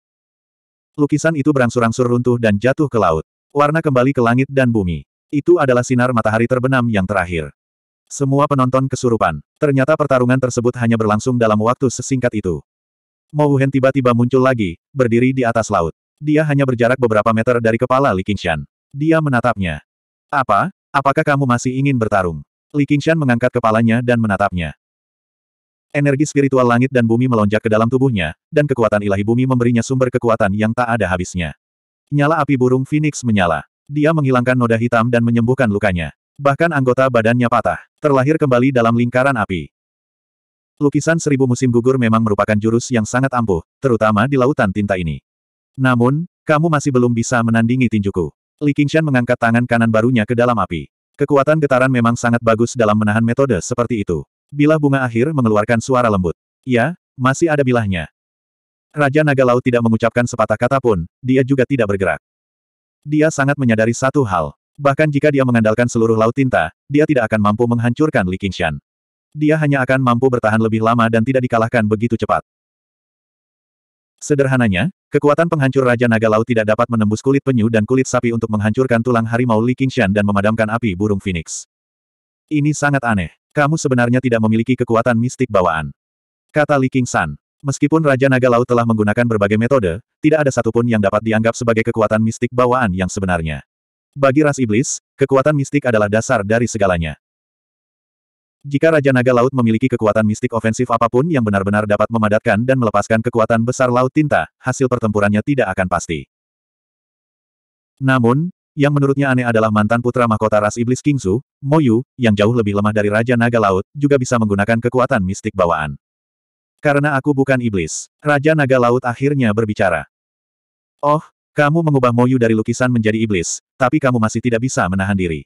Lukisan itu berangsur-angsur runtuh dan jatuh ke laut. Warna kembali ke langit dan bumi. Itu adalah sinar matahari terbenam yang terakhir. Semua penonton kesurupan. Ternyata pertarungan tersebut hanya berlangsung dalam waktu sesingkat itu. Mo Wuhen tiba-tiba muncul lagi, berdiri di atas laut. Dia hanya berjarak beberapa meter dari kepala Li Qingshan. Dia menatapnya. Apa? Apakah kamu masih ingin bertarung? Li Qingshan mengangkat kepalanya dan menatapnya. Energi spiritual langit dan bumi melonjak ke dalam tubuhnya, dan kekuatan ilahi bumi memberinya sumber kekuatan yang tak ada habisnya. Nyala api burung Phoenix menyala. Dia menghilangkan noda hitam dan menyembuhkan lukanya. Bahkan anggota badannya patah, terlahir kembali dalam lingkaran api. Lukisan seribu musim gugur memang merupakan jurus yang sangat ampuh, terutama di lautan tinta ini. Namun, kamu masih belum bisa menandingi tinjuku. Li Qingshan mengangkat tangan kanan barunya ke dalam api. Kekuatan getaran memang sangat bagus dalam menahan metode seperti itu. Bilah bunga akhir mengeluarkan suara lembut. Ya, masih ada bilahnya. Raja Naga Laut tidak mengucapkan sepatah kata pun, dia juga tidak bergerak. Dia sangat menyadari satu hal. Bahkan jika dia mengandalkan seluruh laut tinta, dia tidak akan mampu menghancurkan Li Qingshan. Dia hanya akan mampu bertahan lebih lama dan tidak dikalahkan begitu cepat. Sederhananya, kekuatan penghancur Raja Naga Laut tidak dapat menembus kulit penyu dan kulit sapi untuk menghancurkan tulang harimau Li Qingshan dan memadamkan api burung phoenix. Ini sangat aneh. Kamu sebenarnya tidak memiliki kekuatan mistik bawaan. Kata Li Qingshan. Meskipun Raja Naga Laut telah menggunakan berbagai metode, tidak ada satupun yang dapat dianggap sebagai kekuatan mistik bawaan yang sebenarnya. Bagi ras iblis, kekuatan mistik adalah dasar dari segalanya. Jika Raja Naga Laut memiliki kekuatan mistik ofensif apa pun yang benar-benar dapat memadatkan dan melepaskan kekuatan besar Laut Tinta, hasil pertempurannya tidak akan pasti. Namun, yang menurutnya aneh adalah mantan putra mahkota ras iblis Kingsu, Moyu, yang jauh lebih lemah dari Raja Naga Laut, juga bisa menggunakan kekuatan mistik bawaan. Karena aku bukan iblis, Raja Naga Laut akhirnya berbicara. Oh, kamu mengubah Moyu dari lukisan menjadi iblis, tapi kamu masih tidak bisa menahan diri.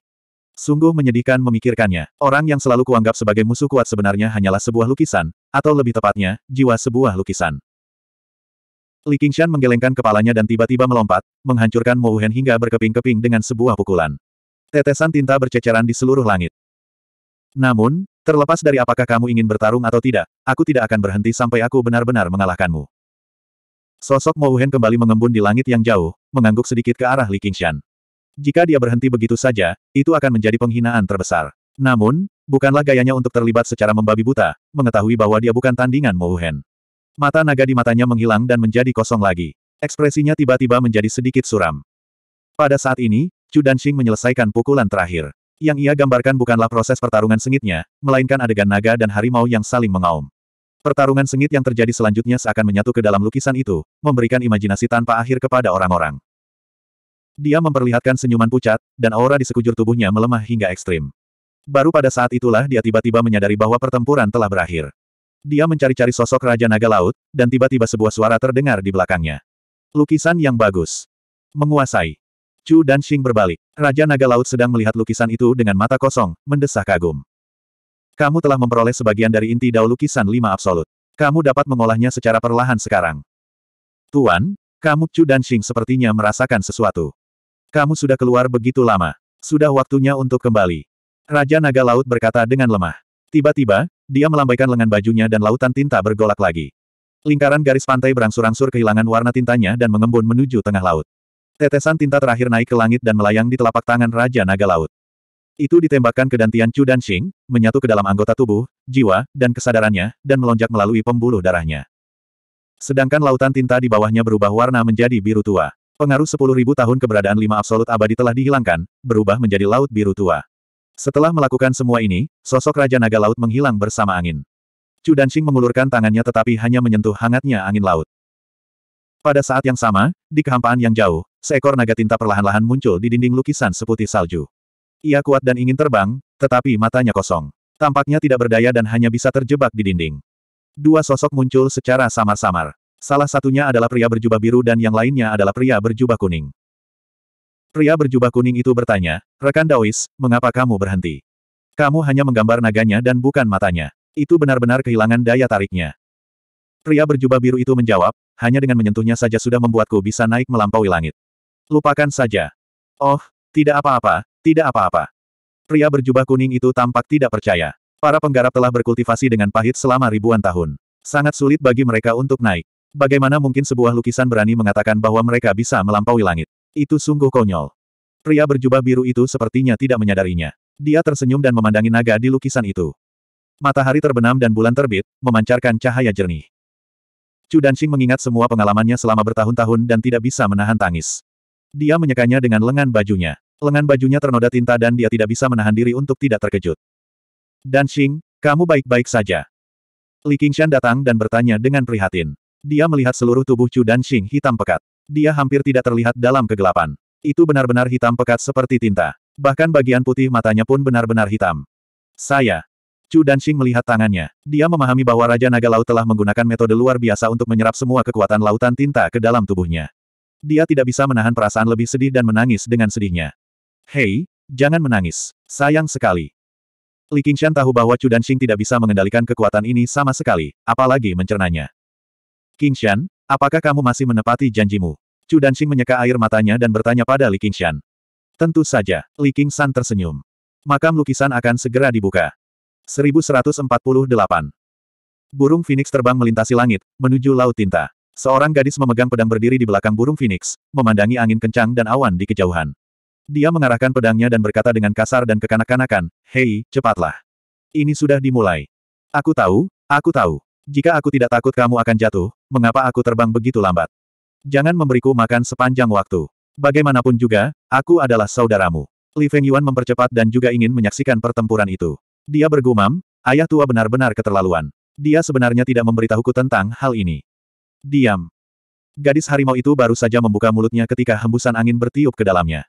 Sungguh menyedihkan memikirkannya. Orang yang selalu kuanggap sebagai musuh kuat sebenarnya hanyalah sebuah lukisan, atau lebih tepatnya, jiwa sebuah lukisan. Li Qingshan menggelengkan kepalanya dan tiba-tiba melompat, menghancurkan Mo Wuhen hingga berkeping-keping dengan sebuah pukulan. Tetesan tinta berceceran di seluruh langit. Namun, terlepas dari apakah kamu ingin bertarung atau tidak, aku tidak akan berhenti sampai aku benar-benar mengalahkanmu. Sosok Mo Wuhen kembali mengembun di langit yang jauh, mengangguk sedikit ke arah Li Qingshan. Jika dia berhenti begitu saja, itu akan menjadi penghinaan terbesar. Namun, bukanlah gayanya untuk terlibat secara membabi buta, mengetahui bahwa dia bukan tandingan Mo Wuhen. Mata naga di matanya menghilang dan menjadi kosong lagi. Ekspresinya tiba-tiba menjadi sedikit suram. Pada saat ini, Chu Danxing menyelesaikan pukulan terakhir. Yang ia gambarkan bukanlah proses pertarungan sengitnya, melainkan adegan naga dan harimau yang saling mengaum. Pertarungan sengit yang terjadi selanjutnya seakan menyatu ke dalam lukisan itu, memberikan imajinasi tanpa akhir kepada orang-orang. Dia memperlihatkan senyuman pucat, dan aura di sekujur tubuhnya melemah hingga ekstrim. Baru pada saat itulah dia tiba-tiba menyadari bahwa pertempuran telah berakhir. Dia mencari-cari sosok Raja Naga Laut, dan tiba-tiba sebuah suara terdengar di belakangnya. Lukisan yang bagus. Menguasai. Chu dan Xing berbalik. Raja Naga Laut sedang melihat lukisan itu dengan mata kosong, mendesah kagum. Kamu telah memperoleh sebagian dari inti dao lukisan lima absolut. Kamu dapat mengolahnya secara perlahan sekarang. Tuan, kamu Chu dan Xing sepertinya merasakan sesuatu. Kamu sudah keluar begitu lama. Sudah waktunya untuk kembali. Raja Naga Laut berkata dengan lemah. Tiba-tiba, dia melambaikan lengan bajunya dan lautan tinta bergolak lagi. Lingkaran garis pantai berangsur-angsur kehilangan warna tintanya dan mengembun menuju tengah laut. Tetesan tinta terakhir naik ke langit dan melayang di telapak tangan Raja Naga Laut. Itu ditembakkan ke dantian Chu dan Xing, menyatu ke dalam anggota tubuh, jiwa, dan kesadarannya, dan melonjak melalui pembuluh darahnya. Sedangkan lautan tinta di bawahnya berubah warna menjadi biru tua. Pengaruh 10.000 tahun keberadaan lima absolut abadi telah dihilangkan, berubah menjadi laut biru tua. Setelah melakukan semua ini, sosok Raja Naga Laut menghilang bersama angin. Chu Danxing mengulurkan tangannya tetapi hanya menyentuh hangatnya angin laut. Pada saat yang sama, di kehampaan yang jauh, seekor naga tinta perlahan-lahan muncul di dinding lukisan seputih salju. Ia kuat dan ingin terbang, tetapi matanya kosong. Tampaknya tidak berdaya dan hanya bisa terjebak di dinding. Dua sosok muncul secara samar-samar. Salah satunya adalah pria berjubah biru dan yang lainnya adalah pria berjubah kuning. Pria berjubah kuning itu bertanya, Rekan Daois, mengapa kamu berhenti? Kamu hanya menggambar naganya dan bukan matanya. Itu benar-benar kehilangan daya tariknya. Pria berjubah biru itu menjawab, hanya dengan menyentuhnya saja sudah membuatku bisa naik melampaui langit. Lupakan saja. Oh, tidak apa-apa, tidak apa-apa. Pria berjubah kuning itu tampak tidak percaya. Para penggarap telah berkultivasi dengan pahit selama ribuan tahun. Sangat sulit bagi mereka untuk naik. Bagaimana mungkin sebuah lukisan berani mengatakan bahwa mereka bisa melampaui langit? Itu sungguh konyol. Pria berjubah biru itu sepertinya tidak menyadarinya. Dia tersenyum dan memandangi naga di lukisan itu. Matahari terbenam dan bulan terbit, memancarkan cahaya jernih. Chu Danxing mengingat semua pengalamannya selama bertahun-tahun dan tidak bisa menahan tangis. Dia menyekanya dengan lengan bajunya. Lengan bajunya ternoda tinta dan dia tidak bisa menahan diri untuk tidak terkejut. Danxing, kamu baik-baik saja. Li Qingshan datang dan bertanya dengan prihatin. Dia melihat seluruh tubuh Chu Danxing hitam pekat. Dia hampir tidak terlihat dalam kegelapan. Itu benar-benar hitam pekat seperti tinta. Bahkan bagian putih matanya pun benar-benar hitam. Saya. Chu Danxing melihat tangannya. Dia memahami bahwa Raja Naga Laut telah menggunakan metode luar biasa untuk menyerap semua kekuatan lautan tinta ke dalam tubuhnya. Dia tidak bisa menahan perasaan lebih sedih dan menangis dengan sedihnya. Hei, jangan menangis. Sayang sekali. Li Qingshan tahu bahwa Chu Danxing tidak bisa mengendalikan kekuatan ini sama sekali, apalagi mencernanya. King Shan, Apakah kamu masih menepati janjimu? Chu Danxing menyeka air matanya dan bertanya pada Li Qingshan. Tentu saja, Li Qingshan tersenyum. Makam lukisan akan segera dibuka. 1148. Burung Phoenix terbang melintasi langit, menuju Laut Tinta. Seorang gadis memegang pedang berdiri di belakang burung Phoenix, memandangi angin kencang dan awan di kejauhan. Dia mengarahkan pedangnya dan berkata dengan kasar dan kekanak-kanakan, Hei, cepatlah. Ini sudah dimulai. Aku tahu, aku tahu. Jika aku tidak takut kamu akan jatuh, mengapa aku terbang begitu lambat? Jangan memberiku makan sepanjang waktu. Bagaimanapun juga, aku adalah saudaramu. Li Fengyuan mempercepat dan juga ingin menyaksikan pertempuran itu. Dia bergumam, ayah tua benar-benar keterlaluan. Dia sebenarnya tidak memberitahuku tentang hal ini. Diam. Gadis harimau itu baru saja membuka mulutnya ketika hembusan angin bertiup ke dalamnya.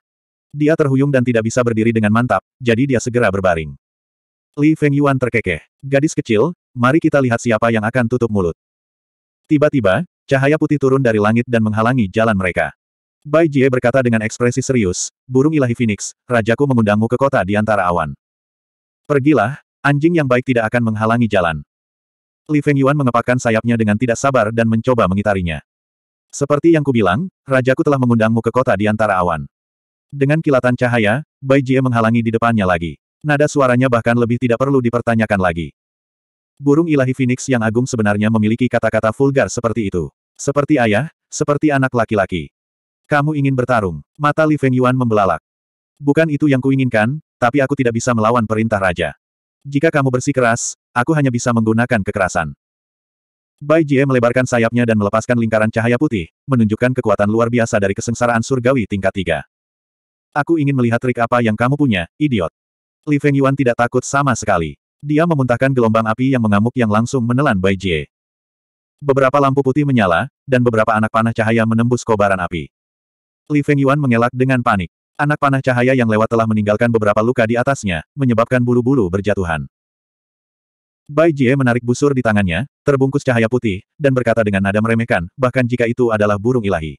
Dia terhuyung dan tidak bisa berdiri dengan mantap, jadi dia segera berbaring. Li Fengyuan terkekeh. Gadis kecil, mari kita lihat siapa yang akan tutup mulut. Tiba-tiba, cahaya putih turun dari langit dan menghalangi jalan mereka. Bai Jie berkata dengan ekspresi serius, burung ilahi Phoenix, rajaku mengundangmu ke kota di antara awan. Pergilah, anjing yang baik tidak akan menghalangi jalan. Li Fengyuan mengepakkan sayapnya dengan tidak sabar dan mencoba mengitarinya. Seperti yang kubilang, rajaku telah mengundangmu ke kota di antara awan. Dengan kilatan cahaya, Bai Jie menghalangi di depannya lagi. Nada suaranya bahkan lebih tidak perlu dipertanyakan lagi. Burung ilahi Phoenix yang agung sebenarnya memiliki kata-kata vulgar seperti itu. Seperti ayah, seperti anak laki-laki. Kamu ingin bertarung. Mata Li Fengyuan membelalak. Bukan itu yang kuinginkan, tapi aku tidak bisa melawan perintah raja. Jika kamu bersikeras, aku hanya bisa menggunakan kekerasan. Bai Jie melebarkan sayapnya dan melepaskan lingkaran cahaya putih, menunjukkan kekuatan luar biasa dari kesengsaraan surgawi tingkat tiga. Aku ingin melihat trik apa yang kamu punya, idiot. Li Fengyuan tidak takut sama sekali. Dia memuntahkan gelombang api yang mengamuk yang langsung menelan Bai Jie. Beberapa lampu putih menyala, dan beberapa anak panah cahaya menembus kobaran api. Li Fengyuan mengelak dengan panik. Anak panah cahaya yang lewat telah meninggalkan beberapa luka di atasnya, menyebabkan bulu-bulu berjatuhan. Bai Jie menarik busur di tangannya, terbungkus cahaya putih, dan berkata dengan nada meremehkan, bahkan jika itu adalah burung ilahi.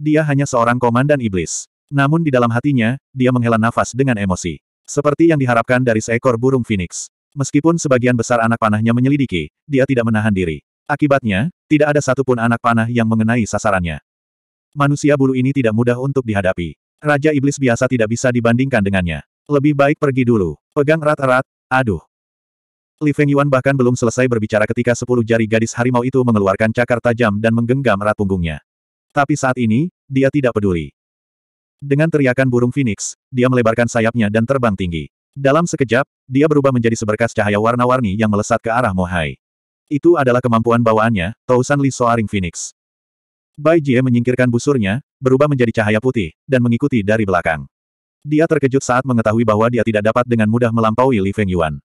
Dia hanya seorang komandan iblis. Namun di dalam hatinya, dia menghela nafas dengan emosi. Seperti yang diharapkan dari seekor burung phoenix. Meskipun sebagian besar anak panahnya menyelidiki, dia tidak menahan diri. Akibatnya, tidak ada satupun anak panah yang mengenai sasarannya. Manusia bulu ini tidak mudah untuk dihadapi. Raja Iblis biasa tidak bisa dibandingkan dengannya. Lebih baik pergi dulu. Pegang erat-erat, aduh. Li Fengyuan bahkan belum selesai berbicara ketika sepuluh jari gadis harimau itu mengeluarkan cakar tajam dan menggenggam erat punggungnya. Tapi saat ini, dia tidak peduli. Dengan teriakan burung phoenix, dia melebarkan sayapnya dan terbang tinggi. Dalam sekejap, dia berubah menjadi seberkas cahaya warna-warni yang melesat ke arah Mohai. Itu adalah kemampuan bawaannya, Tausan Li Soaring Phoenix. Bai Jie menyingkirkan busurnya, berubah menjadi cahaya putih, dan mengikuti dari belakang. Dia terkejut saat mengetahui bahwa dia tidak dapat dengan mudah melampaui Li Fengyuan.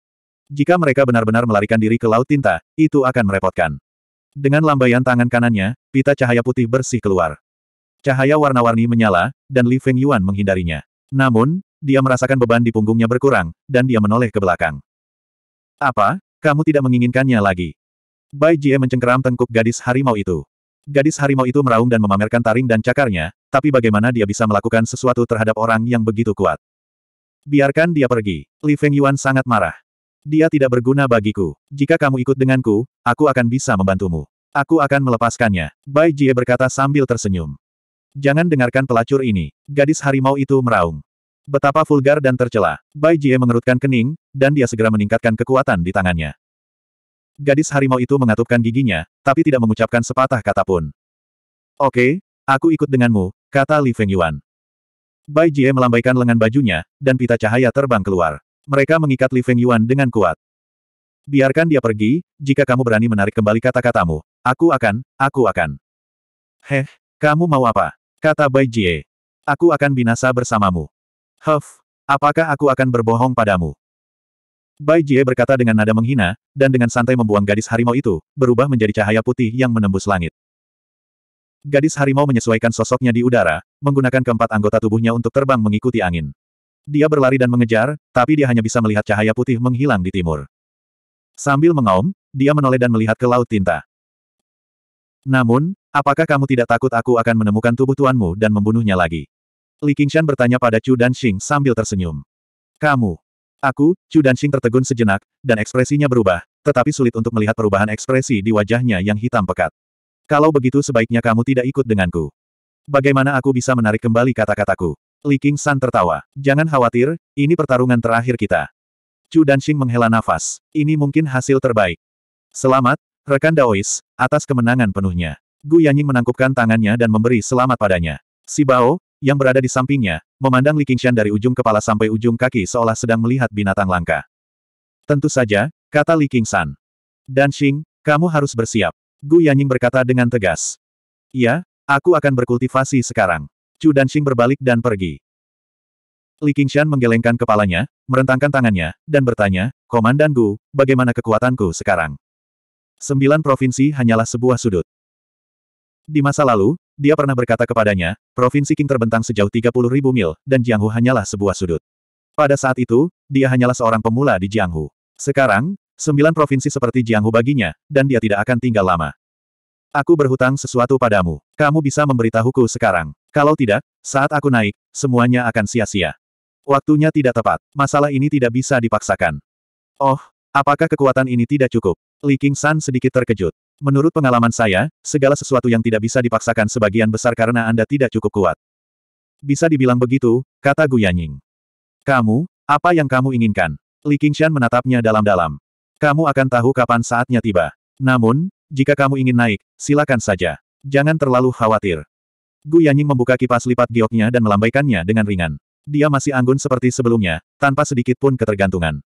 Jika mereka benar-benar melarikan diri ke Laut Tinta, itu akan merepotkan. Dengan lambaian tangan kanannya, pita cahaya putih bersih keluar. Cahaya warna-warni menyala, dan Li Fengyuan menghindarinya. Namun, dia merasakan beban di punggungnya berkurang, dan dia menoleh ke belakang. Apa? Kamu tidak menginginkannya lagi? Bai Jie mencengkeram tengkuk gadis harimau itu. Gadis harimau itu meraung dan memamerkan taring dan cakarnya, tapi bagaimana dia bisa melakukan sesuatu terhadap orang yang begitu kuat? Biarkan dia pergi. Li Fengyuan sangat marah. Dia tidak berguna bagiku. Jika kamu ikut denganku, aku akan bisa membantumu. Aku akan melepaskannya. Bai Jie berkata sambil tersenyum. Jangan dengarkan pelacur ini. Gadis harimau itu meraung. Betapa vulgar dan tercela. Bai Jie mengerutkan kening, dan dia segera meningkatkan kekuatan di tangannya. Gadis harimau itu mengatupkan giginya, tapi tidak mengucapkan sepatah kata pun. Oke, aku ikut denganmu, kata Li Fengyuan. Bai Jie melambaikan lengan bajunya, dan pita cahaya terbang keluar. Mereka mengikat Li Fengyuan dengan kuat. Biarkan dia pergi, jika kamu berani menarik kembali kata-katamu. Aku akan, aku akan. Heh, kamu mau apa? Kata Bai Jie. Aku akan binasa bersamamu. Huff, apakah aku akan berbohong padamu? Bai Jie berkata dengan nada menghina, dan dengan santai membuang gadis harimau itu, berubah menjadi cahaya putih yang menembus langit. Gadis harimau menyesuaikan sosoknya di udara, menggunakan keempat anggota tubuhnya untuk terbang mengikuti angin. Dia berlari dan mengejar, tapi dia hanya bisa melihat cahaya putih menghilang di timur. Sambil mengaum, dia menoleh dan melihat ke laut tinta. Namun, apakah kamu tidak takut aku akan menemukan tubuh tuanmu dan membunuhnya lagi? Li Qingshan bertanya pada Chu Danxing sambil tersenyum. Kamu, Aku, Chu Danxing tertegun sejenak, dan ekspresinya berubah, tetapi sulit untuk melihat perubahan ekspresi di wajahnya yang hitam pekat. Kalau begitu sebaiknya kamu tidak ikut denganku. Bagaimana aku bisa menarik kembali kata-kataku? Li King San tertawa. Jangan khawatir, ini pertarungan terakhir kita. Chu Danxing menghela nafas. Ini mungkin hasil terbaik. Selamat, rekan Daois, atas kemenangan penuhnya. Gu Yanying menangkupkan tangannya dan memberi selamat padanya. Si Bao, yang berada di sampingnya, memandang Li Qingshan dari ujung kepala sampai ujung kaki seolah sedang melihat binatang langka. Tentu saja, kata Li Qingshan. Dan Xing, kamu harus bersiap. Gu Yanying berkata dengan tegas. Iya, aku akan berkultivasi sekarang. Chu Danxing berbalik dan pergi. Li Qingshan menggelengkan kepalanya, merentangkan tangannya, dan bertanya, Komandan Gu, bagaimana kekuatanku sekarang? Sembilan provinsi hanyalah sebuah sudut. Di masa lalu, dia pernah berkata kepadanya, Provinsi Qing terbentang sejauh 30 ribu mil, dan Jianghu hanyalah sebuah sudut. Pada saat itu, dia hanyalah seorang pemula di Jianghu. Sekarang, sembilan provinsi seperti Jianghu baginya, dan dia tidak akan tinggal lama. Aku berhutang sesuatu padamu. Kamu bisa memberitahuku sekarang. Kalau tidak, saat aku naik, semuanya akan sia-sia. Waktunya tidak tepat. Masalah ini tidak bisa dipaksakan. Oh, apakah kekuatan ini tidak cukup? Li San sedikit terkejut. Menurut pengalaman saya, segala sesuatu yang tidak bisa dipaksakan sebagian besar karena Anda tidak cukup kuat. Bisa dibilang begitu, kata Gu Yanying. Kamu, apa yang kamu inginkan? Li Qingshan menatapnya dalam-dalam. Kamu akan tahu kapan saatnya tiba. Namun, jika kamu ingin naik, silakan saja. Jangan terlalu khawatir. Gu Yanying membuka kipas lipat gioknya dan melambaikannya dengan ringan. Dia masih anggun seperti sebelumnya, tanpa sedikit pun ketergantungan.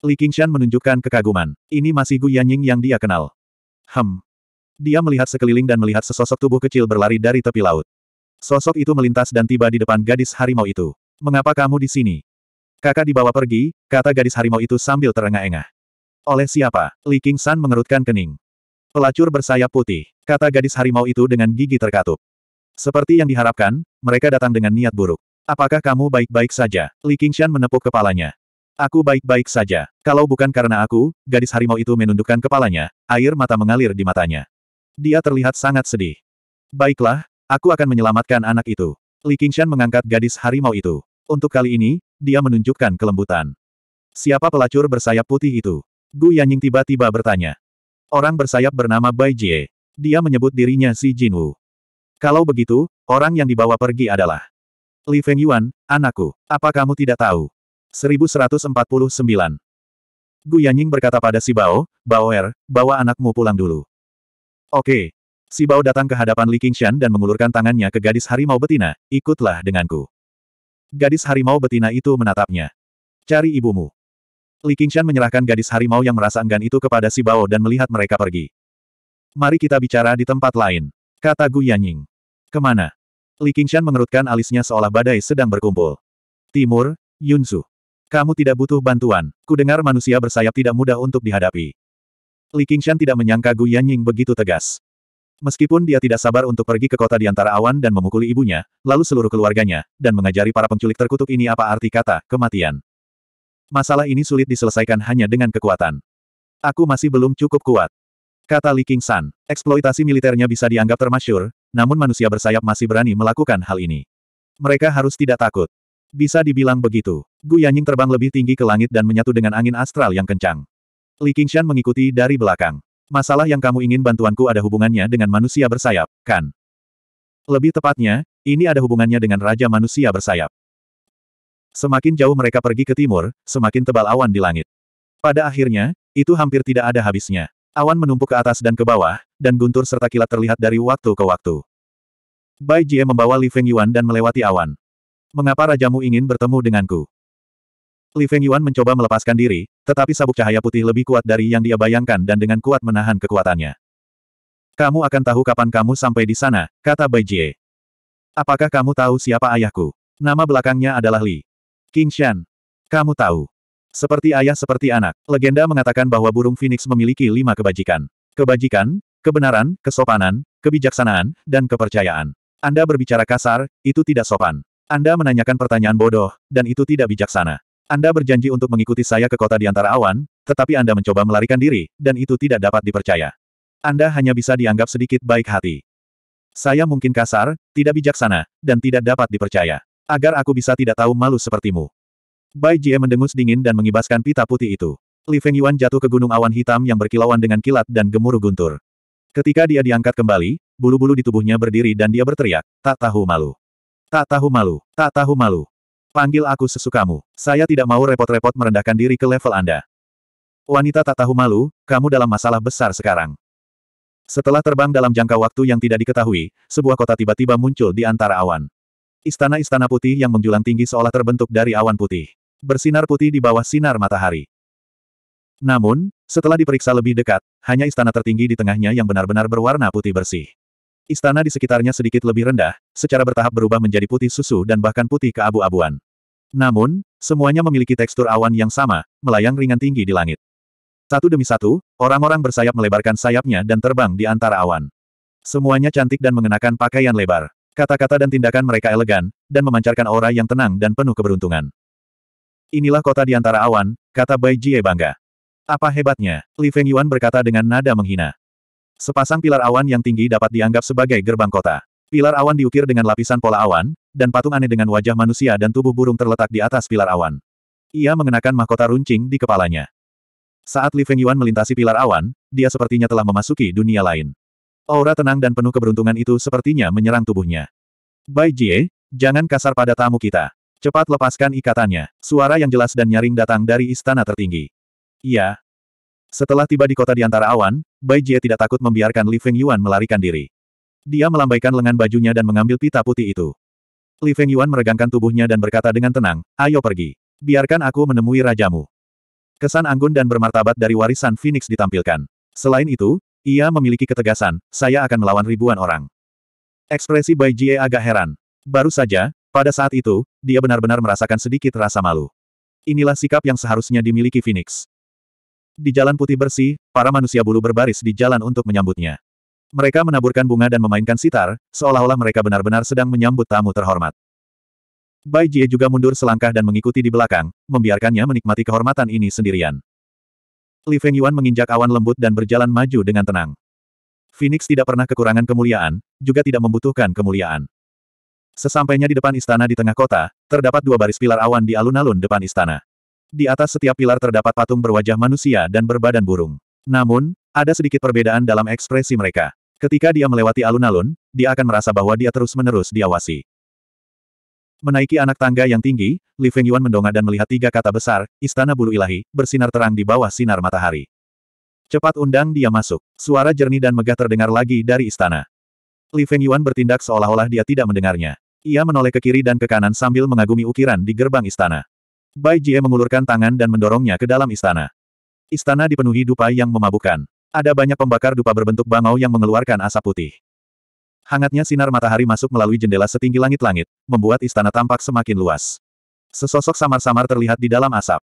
Li Qingshan menunjukkan kekaguman. Ini masih Gu Yanying yang dia kenal. Hem. Dia melihat sekeliling dan melihat sesosok tubuh kecil berlari dari tepi laut. Sosok itu melintas dan tiba di depan gadis harimau itu. Mengapa kamu di sini? Kakak dibawa pergi, kata gadis harimau itu sambil terengah-engah. Oleh siapa? Li Qingshan mengerutkan kening. Pelacur bersayap putih, kata gadis harimau itu dengan gigi terkatup. Seperti yang diharapkan, mereka datang dengan niat buruk. Apakah kamu baik-baik saja? Li Qingshan menepuk kepalanya. Aku baik-baik saja. Kalau bukan karena aku, gadis harimau itu menundukkan kepalanya, air mata mengalir di matanya. Dia terlihat sangat sedih. Baiklah, aku akan menyelamatkan anak itu. Li Qingshan mengangkat gadis harimau itu. Untuk kali ini, dia menunjukkan kelembutan. Siapa pelacur bersayap putih itu? Gu Yanying tiba-tiba bertanya. Orang bersayap bernama Bai Jie. Dia menyebut dirinya Si Jinwu. Kalau begitu, orang yang dibawa pergi adalah Li Feng Yuan, anakku, apa kamu tidak tahu? 1149. Gu Yanying berkata pada si Bao, Er, bawa anakmu pulang dulu. Oke. Si Bao datang ke hadapan Li Qingshan dan mengulurkan tangannya ke gadis harimau betina, ikutlah denganku. Gadis harimau betina itu menatapnya. Cari ibumu. Li Qingshan menyerahkan gadis harimau yang merasa enggan itu kepada si Bao dan melihat mereka pergi. Mari kita bicara di tempat lain, kata Gu Yanying. Ke mana? Li Qingshan mengerutkan alisnya seolah badai sedang berkumpul. Timur, Yunzu. Kamu tidak butuh bantuan. Kudengar manusia bersayap tidak mudah untuk dihadapi. Li Qingshan tidak menyangka Gu Yanying begitu tegas. Meskipun dia tidak sabar untuk pergi ke kota di antara awan dan memukuli ibunya, lalu seluruh keluarganya, dan mengajari para penculik terkutuk ini apa arti kata kematian. Masalah ini sulit diselesaikan hanya dengan kekuatan. Aku masih belum cukup kuat. Kata Li Qingshan, eksploitasi militernya bisa dianggap termasyur, namun manusia bersayap masih berani melakukan hal ini. Mereka harus tidak takut. Bisa dibilang begitu. Gu Yanying terbang lebih tinggi ke langit dan menyatu dengan angin astral yang kencang. Li Qingshan mengikuti dari belakang. Masalah yang kamu ingin bantuanku ada hubungannya dengan manusia bersayap, kan? Lebih tepatnya, ini ada hubungannya dengan Raja Manusia Bersayap. Semakin jauh mereka pergi ke timur, semakin tebal awan di langit. Pada akhirnya, itu hampir tidak ada habisnya. Awan menumpuk ke atas dan ke bawah, dan guntur serta kilat terlihat dari waktu ke waktu. Bai Jie membawa Li Feng Yuan dan melewati awan. Mengapa rajamu ingin bertemu denganku? Li Feng Yuan mencoba melepaskan diri, tetapi sabuk cahaya putih lebih kuat dari yang dia bayangkan dan dengan kuat menahan kekuatannya. Kamu akan tahu kapan kamu sampai di sana, kata Bai Jie. Apakah kamu tahu siapa ayahku? Nama belakangnya adalah Li. King Shan. Kamu tahu. Seperti ayah seperti anak, legenda mengatakan bahwa burung phoenix memiliki lima kebajikan. Kebajikan, kebenaran, kesopanan, kebijaksanaan, dan kepercayaan. Anda berbicara kasar, itu tidak sopan. Anda menanyakan pertanyaan bodoh, dan itu tidak bijaksana. Anda berjanji untuk mengikuti saya ke kota di antara awan, tetapi Anda mencoba melarikan diri, dan itu tidak dapat dipercaya. Anda hanya bisa dianggap sedikit baik hati. Saya mungkin kasar, tidak bijaksana, dan tidak dapat dipercaya. Agar aku bisa tidak tahu malu sepertimu. Bai Jie mendengus dingin dan mengibaskan pita putih itu. Li Feng Yuan jatuh ke gunung awan hitam yang berkilauan dengan kilat dan gemuruh guntur. Ketika dia diangkat kembali, bulu-bulu di tubuhnya berdiri dan dia berteriak, tak tahu malu. Tak tahu malu, tak tahu malu. Panggil aku sesukamu. Saya tidak mau repot-repot merendahkan diri ke level Anda. Wanita tak tahu malu, kamu dalam masalah besar sekarang. Setelah terbang dalam jangka waktu yang tidak diketahui, sebuah kota tiba-tiba muncul di antara awan. Istana-istana putih yang menjulang tinggi seolah terbentuk dari awan putih. Bersinar putih di bawah sinar matahari. Namun, setelah diperiksa lebih dekat, hanya istana tertinggi di tengahnya yang benar-benar berwarna putih bersih. Istana di sekitarnya sedikit lebih rendah, secara bertahap berubah menjadi putih susu dan bahkan putih keabu-abuan. Namun, semuanya memiliki tekstur awan yang sama, melayang ringan tinggi di langit. Satu demi satu, orang-orang bersayap melebarkan sayapnya dan terbang di antara awan. Semuanya cantik dan mengenakan pakaian lebar. Kata-kata dan tindakan mereka elegan, dan memancarkan aura yang tenang dan penuh keberuntungan. Inilah kota di antara awan, kata Bai Jie bangga. Apa hebatnya? Li Feng Yuan berkata dengan nada menghina. Sepasang pilar awan yang tinggi dapat dianggap sebagai gerbang kota. Pilar awan diukir dengan lapisan pola awan, dan patung aneh dengan wajah manusia dan tubuh burung terletak di atas pilar awan. Ia mengenakan mahkota runcing di kepalanya. Saat Li Feng Yuan melintasi pilar awan, dia sepertinya telah memasuki dunia lain. Aura tenang dan penuh keberuntungan itu sepertinya menyerang tubuhnya. Bai Jie, jangan kasar pada tamu kita. Cepat lepaskan ikatannya. Suara yang jelas dan nyaring datang dari istana tertinggi. Iya. Setelah tiba di kota di antara awan, Bai Jie tidak takut membiarkan Li Feng Yuan melarikan diri. Dia melambaikan lengan bajunya dan mengambil pita putih itu. Li Feng Yuan meregangkan tubuhnya dan berkata dengan tenang, ayo pergi. Biarkan aku menemui rajamu. Kesan anggun dan bermartabat dari warisan Phoenix ditampilkan. Selain itu, ia memiliki ketegasan, saya akan melawan ribuan orang. Ekspresi Bai Jie agak heran. Baru saja, pada saat itu, dia benar-benar merasakan sedikit rasa malu. Inilah sikap yang seharusnya dimiliki Phoenix. Di jalan putih bersih, para manusia bulu berbaris di jalan untuk menyambutnya. Mereka menaburkan bunga dan memainkan sitar, seolah-olah mereka benar-benar sedang menyambut tamu terhormat. Bai Jie juga mundur selangkah dan mengikuti di belakang, membiarkannya menikmati kehormatan ini sendirian. Li Feng Yuan menginjak awan lembut dan berjalan maju dengan tenang. Phoenix tidak pernah kekurangan kemuliaan, juga tidak membutuhkan kemuliaan. Sesampainya di depan istana di tengah kota, terdapat dua baris pilar awan di alun-alun depan istana. Di atas setiap pilar terdapat patung berwajah manusia dan berbadan burung. Namun, ada sedikit perbedaan dalam ekspresi mereka. Ketika dia melewati alun-alun, dia akan merasa bahwa dia terus-menerus diawasi. Menaiki anak tangga yang tinggi, Li Feng Yuan mendongak dan melihat tiga kata besar, Istana Bulu Ilahi, bersinar terang di bawah sinar matahari. Cepat undang dia masuk. Suara jernih dan megah terdengar lagi dari istana. Li Feng Yuan bertindak seolah-olah dia tidak mendengarnya. Ia menoleh ke kiri dan ke kanan sambil mengagumi ukiran di gerbang istana. Bai Jie mengulurkan tangan dan mendorongnya ke dalam istana. Istana dipenuhi dupa yang memabukkan. Ada banyak pembakar dupa berbentuk bangau yang mengeluarkan asap putih. Hangatnya sinar matahari masuk melalui jendela setinggi langit-langit, membuat istana tampak semakin luas. Sesosok samar-samar terlihat di dalam asap.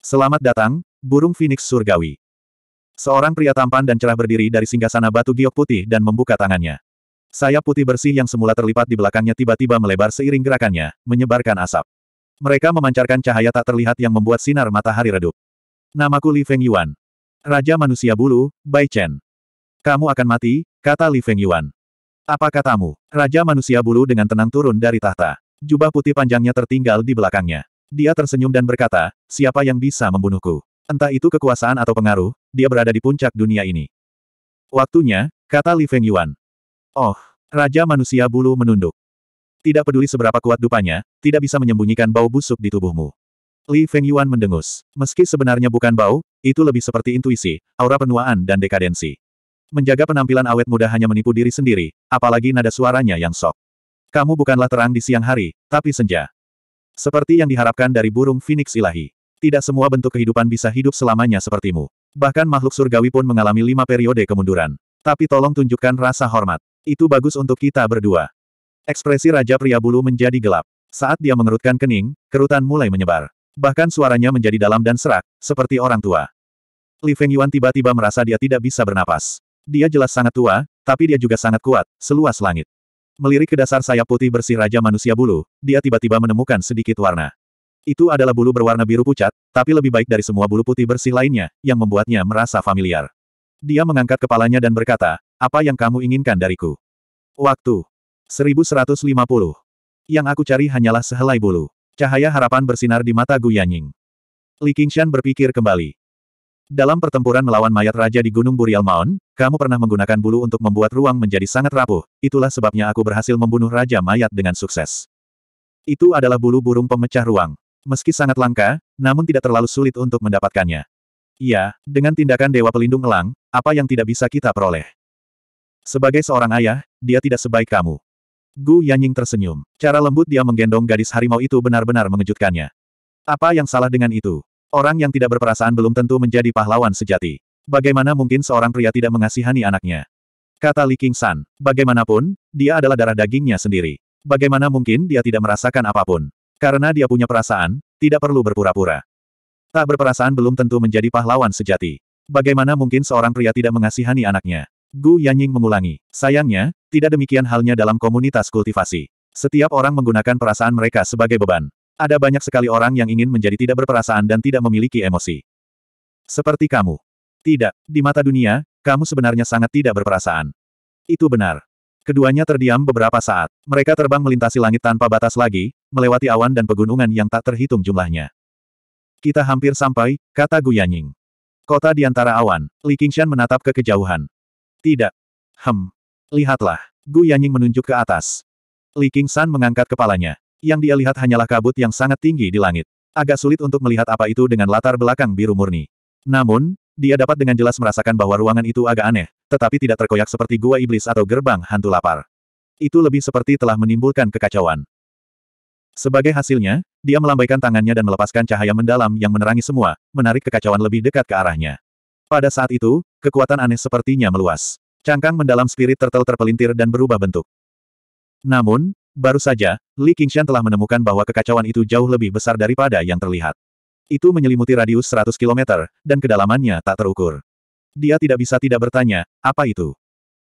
Selamat datang, burung Phoenix Surgawi. Seorang pria tampan dan cerah berdiri dari singgasana batu giok putih dan membuka tangannya. Sayap putih bersih yang semula terlipat di belakangnya tiba-tiba melebar seiring gerakannya, menyebarkan asap. Mereka memancarkan cahaya tak terlihat yang membuat sinar matahari redup. Namaku Li Feng Yuan. Raja Manusia Bulu, Bai Chen. Kamu akan mati, kata Li Feng Yuan. Apa katamu? Raja Manusia Bulu dengan tenang turun dari tahta. Jubah putih panjangnya tertinggal di belakangnya. Dia tersenyum dan berkata, siapa yang bisa membunuhku? Entah itu kekuasaan atau pengaruh, dia berada di puncak dunia ini. Waktunya, kata Li Feng Yuan. Oh, Raja Manusia Bulu menunduk. Tidak peduli seberapa kuat dupanya, tidak bisa menyembunyikan bau busuk di tubuhmu. Li Feng Yuan mendengus. Meski sebenarnya bukan bau, itu lebih seperti intuisi, aura penuaan dan dekadensi. Menjaga penampilan awet muda hanya menipu diri sendiri, apalagi nada suaranya yang sok. Kamu bukanlah terang di siang hari, tapi senja. Seperti yang diharapkan dari burung Phoenix ilahi. Tidak semua bentuk kehidupan bisa hidup selamanya sepertimu. Bahkan makhluk surgawi pun mengalami lima periode kemunduran. Tapi tolong tunjukkan rasa hormat. Itu bagus untuk kita berdua. Ekspresi Raja Pria Bulu menjadi gelap. Saat dia mengerutkan kening, kerutan mulai menyebar. Bahkan suaranya menjadi dalam dan serak, seperti orang tua. Li Feng Yuan tiba-tiba merasa dia tidak bisa bernapas. Dia jelas sangat tua, tapi dia juga sangat kuat, seluas langit. Melirik ke dasar sayap putih bersih Raja Manusia Bulu, dia tiba-tiba menemukan sedikit warna. Itu adalah bulu berwarna biru pucat, tapi lebih baik dari semua bulu putih bersih lainnya, yang membuatnya merasa familiar. Dia mengangkat kepalanya dan berkata, apa yang kamu inginkan dariku? Waktu. 1150. Yang aku cari hanyalah sehelai bulu. Cahaya harapan bersinar di mata Gu Yanying. Li Qingshan berpikir kembali. Dalam pertempuran melawan mayat raja di Gunung Burial Mound, kamu pernah menggunakan bulu untuk membuat ruang menjadi sangat rapuh, itulah sebabnya aku berhasil membunuh raja mayat dengan sukses. Itu adalah bulu burung pemecah ruang. Meski sangat langka, namun tidak terlalu sulit untuk mendapatkannya. Iya, dengan tindakan Dewa Pelindung Elang, apa yang tidak bisa kita peroleh? Sebagai seorang ayah, dia tidak sebaik kamu. Gu Yanying tersenyum. Cara lembut dia menggendong gadis harimau itu benar-benar mengejutkannya. Apa yang salah dengan itu? Orang yang tidak berperasaan belum tentu menjadi pahlawan sejati. Bagaimana mungkin seorang pria tidak mengasihani anaknya? Kata Li King San, bagaimanapun, dia adalah darah dagingnya sendiri. Bagaimana mungkin dia tidak merasakan apa pun? Karena dia punya perasaan, tidak perlu berpura-pura. Tak berperasaan belum tentu menjadi pahlawan sejati. Bagaimana mungkin seorang pria tidak mengasihani anaknya? Gu Yanying mengulangi. Sayangnya, tidak demikian halnya dalam komunitas kultivasi. Setiap orang menggunakan perasaan mereka sebagai beban. Ada banyak sekali orang yang ingin menjadi tidak berperasaan dan tidak memiliki emosi. Seperti kamu. Tidak, di mata dunia, kamu sebenarnya sangat tidak berperasaan. Itu benar. Keduanya terdiam beberapa saat. Mereka terbang melintasi langit tanpa batas lagi, melewati awan dan pegunungan yang tak terhitung jumlahnya. Kita hampir sampai, kata Gu Yanying. Kota di antara awan, Li Qingshan menatap ke kejauhan. Tidak. Hem. Lihatlah. Gu Yanying menunjuk ke atas. Li Qingshan mengangkat kepalanya. Yang dia lihat hanyalah kabut yang sangat tinggi di langit. Agak sulit untuk melihat apa itu dengan latar belakang biru murni. Namun, dia dapat dengan jelas merasakan bahwa ruangan itu agak aneh, tetapi tidak terkoyak seperti gua iblis atau gerbang hantu lapar. Itu lebih seperti telah menimbulkan kekacauan. Sebagai hasilnya, dia melambaikan tangannya dan melepaskan cahaya mendalam yang menerangi semua, menarik kekacauan lebih dekat ke arahnya. Pada saat itu, kekuatan aneh sepertinya meluas. Cangkang mendalam spirit turtle terpelintir dan berubah bentuk. Namun, Baru saja, Li Qingshan telah menemukan bahwa kekacauan itu jauh lebih besar daripada yang terlihat. Itu menyelimuti radius 100 km, dan kedalamannya tak terukur. Dia tidak bisa tidak bertanya, apa itu?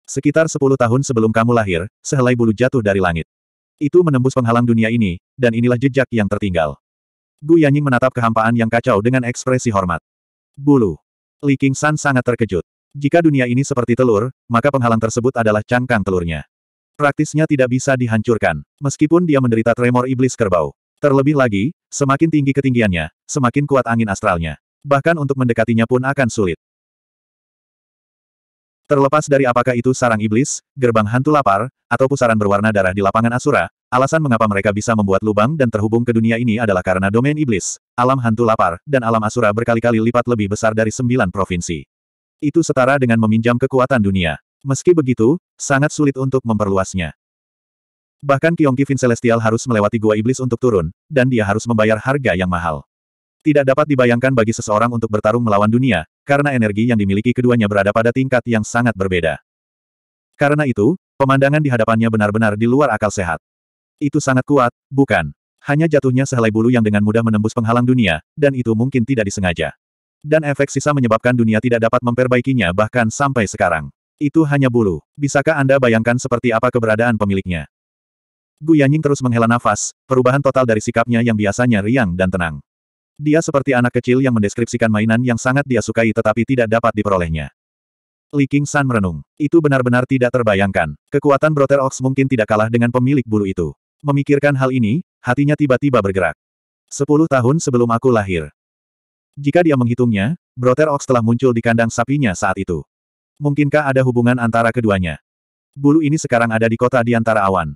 Sekitar 10 tahun sebelum kamu lahir, sehelai bulu jatuh dari langit. Itu menembus penghalang dunia ini, dan inilah jejak yang tertinggal. Gu Yanying menatap kehampaan yang kacau dengan ekspresi hormat. Bulu. Li Qingshan sangat terkejut. Jika dunia ini seperti telur, maka penghalang tersebut adalah cangkang telurnya. Praktisnya tidak bisa dihancurkan, meskipun dia menderita tremor iblis kerbau. Terlebih lagi, semakin tinggi ketinggiannya, semakin kuat angin astralnya. Bahkan untuk mendekatinya pun akan sulit. Terlepas dari apakah itu sarang iblis, gerbang hantu lapar, atau pusaran berwarna darah di lapangan Asura, alasan mengapa mereka bisa membuat lubang dan terhubung ke dunia ini adalah karena domain iblis, alam hantu lapar, dan alam Asura berkali-kali lipat lebih besar dari sembilan provinsi. Itu setara dengan meminjam kekuatan dunia. Meski begitu, sangat sulit untuk memperluasnya. Bahkan Kiong Kivin Celestial harus melewati gua iblis untuk turun, dan dia harus membayar harga yang mahal. Tidak dapat dibayangkan bagi seseorang untuk bertarung melawan dunia, karena energi yang dimiliki keduanya berada pada tingkat yang sangat berbeda. Karena itu, pemandangan di hadapannya benar-benar di luar akal sehat. Itu sangat kuat, bukan? Hanya jatuhnya sehelai bulu yang dengan mudah menembus penghalang dunia, dan itu mungkin tidak disengaja. Dan efek sisa menyebabkan dunia tidak dapat memperbaikinya bahkan sampai sekarang. Itu hanya bulu. Bisakah Anda bayangkan seperti apa keberadaan pemiliknya? Gu Yanying terus menghela nafas, perubahan total dari sikapnya yang biasanya riang dan tenang. Dia seperti anak kecil yang mendeskripsikan mainan yang sangat dia sukai tetapi tidak dapat diperolehnya. Li King San merenung. Itu benar-benar tidak terbayangkan. Kekuatan Brother Ox mungkin tidak kalah dengan pemilik bulu itu. Memikirkan hal ini, hatinya tiba-tiba bergerak. Sepuluh tahun sebelum aku lahir. Jika dia menghitungnya, Brother Ox telah muncul di kandang sapinya saat itu. Mungkinkah ada hubungan antara keduanya? Bulu ini sekarang ada di kota di antara awan.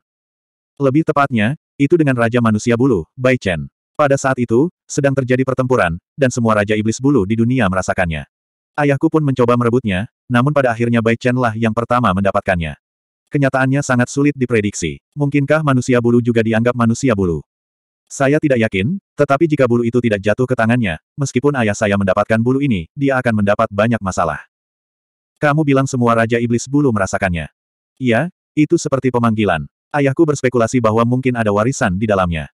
Lebih tepatnya, itu dengan Raja Manusia Bulu, Bai Chen. Pada saat itu, sedang terjadi pertempuran, dan semua Raja Iblis Bulu di dunia merasakannya. Ayahku pun mencoba merebutnya, namun pada akhirnya Bai Chen lah yang pertama mendapatkannya. Kenyataannya sangat sulit diprediksi. Mungkinkah manusia bulu juga dianggap manusia bulu? Saya tidak yakin, tetapi jika bulu itu tidak jatuh ke tangannya, meskipun ayah saya mendapatkan bulu ini, dia akan mendapat banyak masalah. Kamu bilang semua Raja Iblis Bulu merasakannya. Iya, itu seperti pemanggilan. Ayahku berspekulasi bahwa mungkin ada warisan di dalamnya.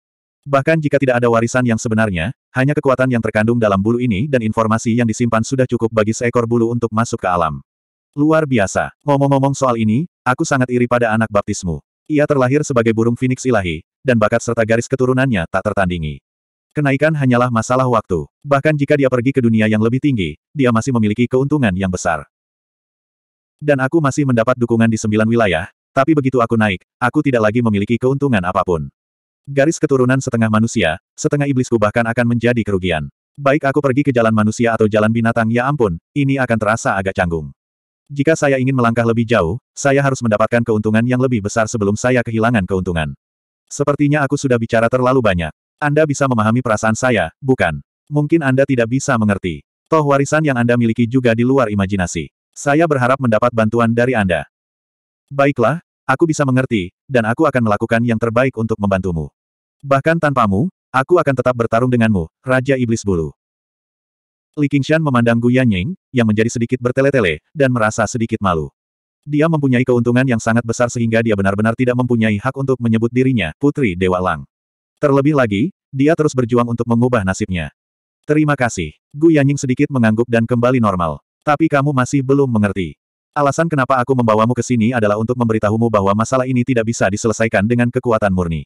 Bahkan jika tidak ada warisan yang sebenarnya, hanya kekuatan yang terkandung dalam bulu ini dan informasi yang disimpan sudah cukup bagi seekor bulu untuk masuk ke alam. Luar biasa. Ngomong-ngomong soal ini, aku sangat iri pada anak baptismu. Ia terlahir sebagai burung phoenix ilahi, dan bakat serta garis keturunannya tak tertandingi. Kenaikan hanyalah masalah waktu. Bahkan jika dia pergi ke dunia yang lebih tinggi, dia masih memiliki keuntungan yang besar. Dan aku masih mendapat dukungan di sembilan wilayah, tapi begitu aku naik, aku tidak lagi memiliki keuntungan apa pun. Garis keturunan setengah manusia, setengah iblisku bahkan akan menjadi kerugian. Baik aku pergi ke jalan manusia atau jalan binatang ya ampun, ini akan terasa agak canggung. Jika saya ingin melangkah lebih jauh, saya harus mendapatkan keuntungan yang lebih besar sebelum saya kehilangan keuntungan. Sepertinya aku sudah bicara terlalu banyak. Anda bisa memahami perasaan saya, bukan? Mungkin Anda tidak bisa mengerti. Toh warisan yang Anda miliki juga di luar imajinasi. Saya berharap mendapat bantuan dari Anda. Baiklah, aku bisa mengerti, dan aku akan melakukan yang terbaik untuk membantumu. Bahkan tanpamu, Aku akan tetap bertarung denganmu, Raja Iblis Bulu. Li Qingshan memandang Gu Yanying, yang menjadi sedikit bertele-tele, dan merasa sedikit malu. Dia mempunyai keuntungan yang sangat besar sehingga dia benar-benar tidak mempunyai hak untuk menyebut dirinya Putri Dewa Lang. Terlebih lagi, dia terus berjuang untuk mengubah nasibnya. Terima kasih. Gu Yanying sedikit mengangguk dan kembali normal. Tapi kamu masih belum mengerti. Alasan kenapa aku membawamu ke sini adalah untuk memberitahumu bahwa masalah ini tidak bisa diselesaikan dengan kekuatan murni.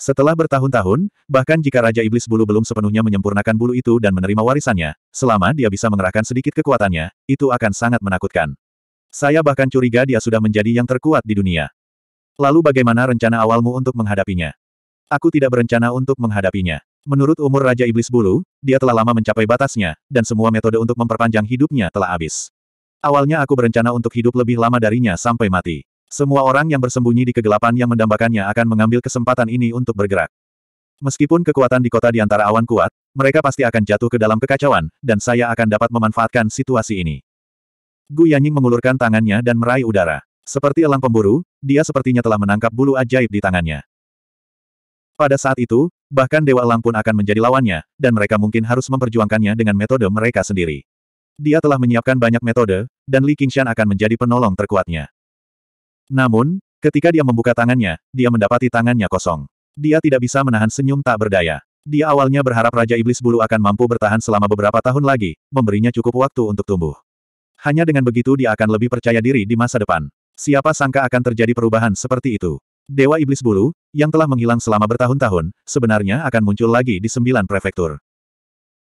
Setelah bertahun-tahun, bahkan jika Raja Iblis Bulu belum sepenuhnya menyempurnakan bulu itu dan menerima warisannya, selama dia bisa mengerahkan sedikit kekuatannya, itu akan sangat menakutkan. Saya bahkan curiga dia sudah menjadi yang terkuat di dunia. Lalu bagaimana rencana awalmu untuk menghadapinya? Aku tidak berencana untuk menghadapinya. Menurut umur Raja Iblis Bulu, dia telah lama mencapai batasnya, dan semua metode untuk memperpanjang hidupnya telah habis. Awalnya aku berencana untuk hidup lebih lama darinya sampai mati. Semua orang yang bersembunyi di kegelapan yang mendambakannya akan mengambil kesempatan ini untuk bergerak. Meskipun kekuatan di kota di antara awan kuat, mereka pasti akan jatuh ke dalam kekacauan, dan saya akan dapat memanfaatkan situasi ini. Gu Yanying mengulurkan tangannya dan meraih udara. Seperti elang pemburu, dia sepertinya telah menangkap bulu ajaib di tangannya. Pada saat itu, bahkan Dewa Elang pun akan menjadi lawannya, dan mereka mungkin harus memperjuangkannya dengan metode mereka sendiri. Dia telah menyiapkan banyak metode, dan Li Qingshan akan menjadi penolong terkuatnya. Namun, ketika dia membuka tangannya, dia mendapati tangannya kosong. Dia tidak bisa menahan senyum tak berdaya. Dia awalnya berharap Raja Iblis Bulu akan mampu bertahan selama beberapa tahun lagi, memberinya cukup waktu untuk tumbuh. Hanya dengan begitu dia akan lebih percaya diri di masa depan. Siapa sangka akan terjadi perubahan seperti itu. Dewa Iblis Bulu, yang telah menghilang selama bertahun-tahun, sebenarnya akan muncul lagi di sembilan prefektur.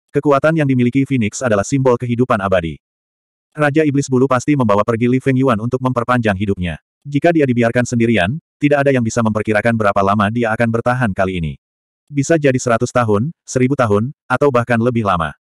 Kekuatan yang dimiliki Phoenix adalah simbol kehidupan abadi. Raja Iblis Bulu pasti membawa pergi Li Feng Yuan untuk memperpanjang hidupnya. Jika dia dibiarkan sendirian, tidak ada yang bisa memperkirakan berapa lama dia akan bertahan kali ini. Bisa jadi seratus tahun, seribu tahun, atau bahkan lebih lama.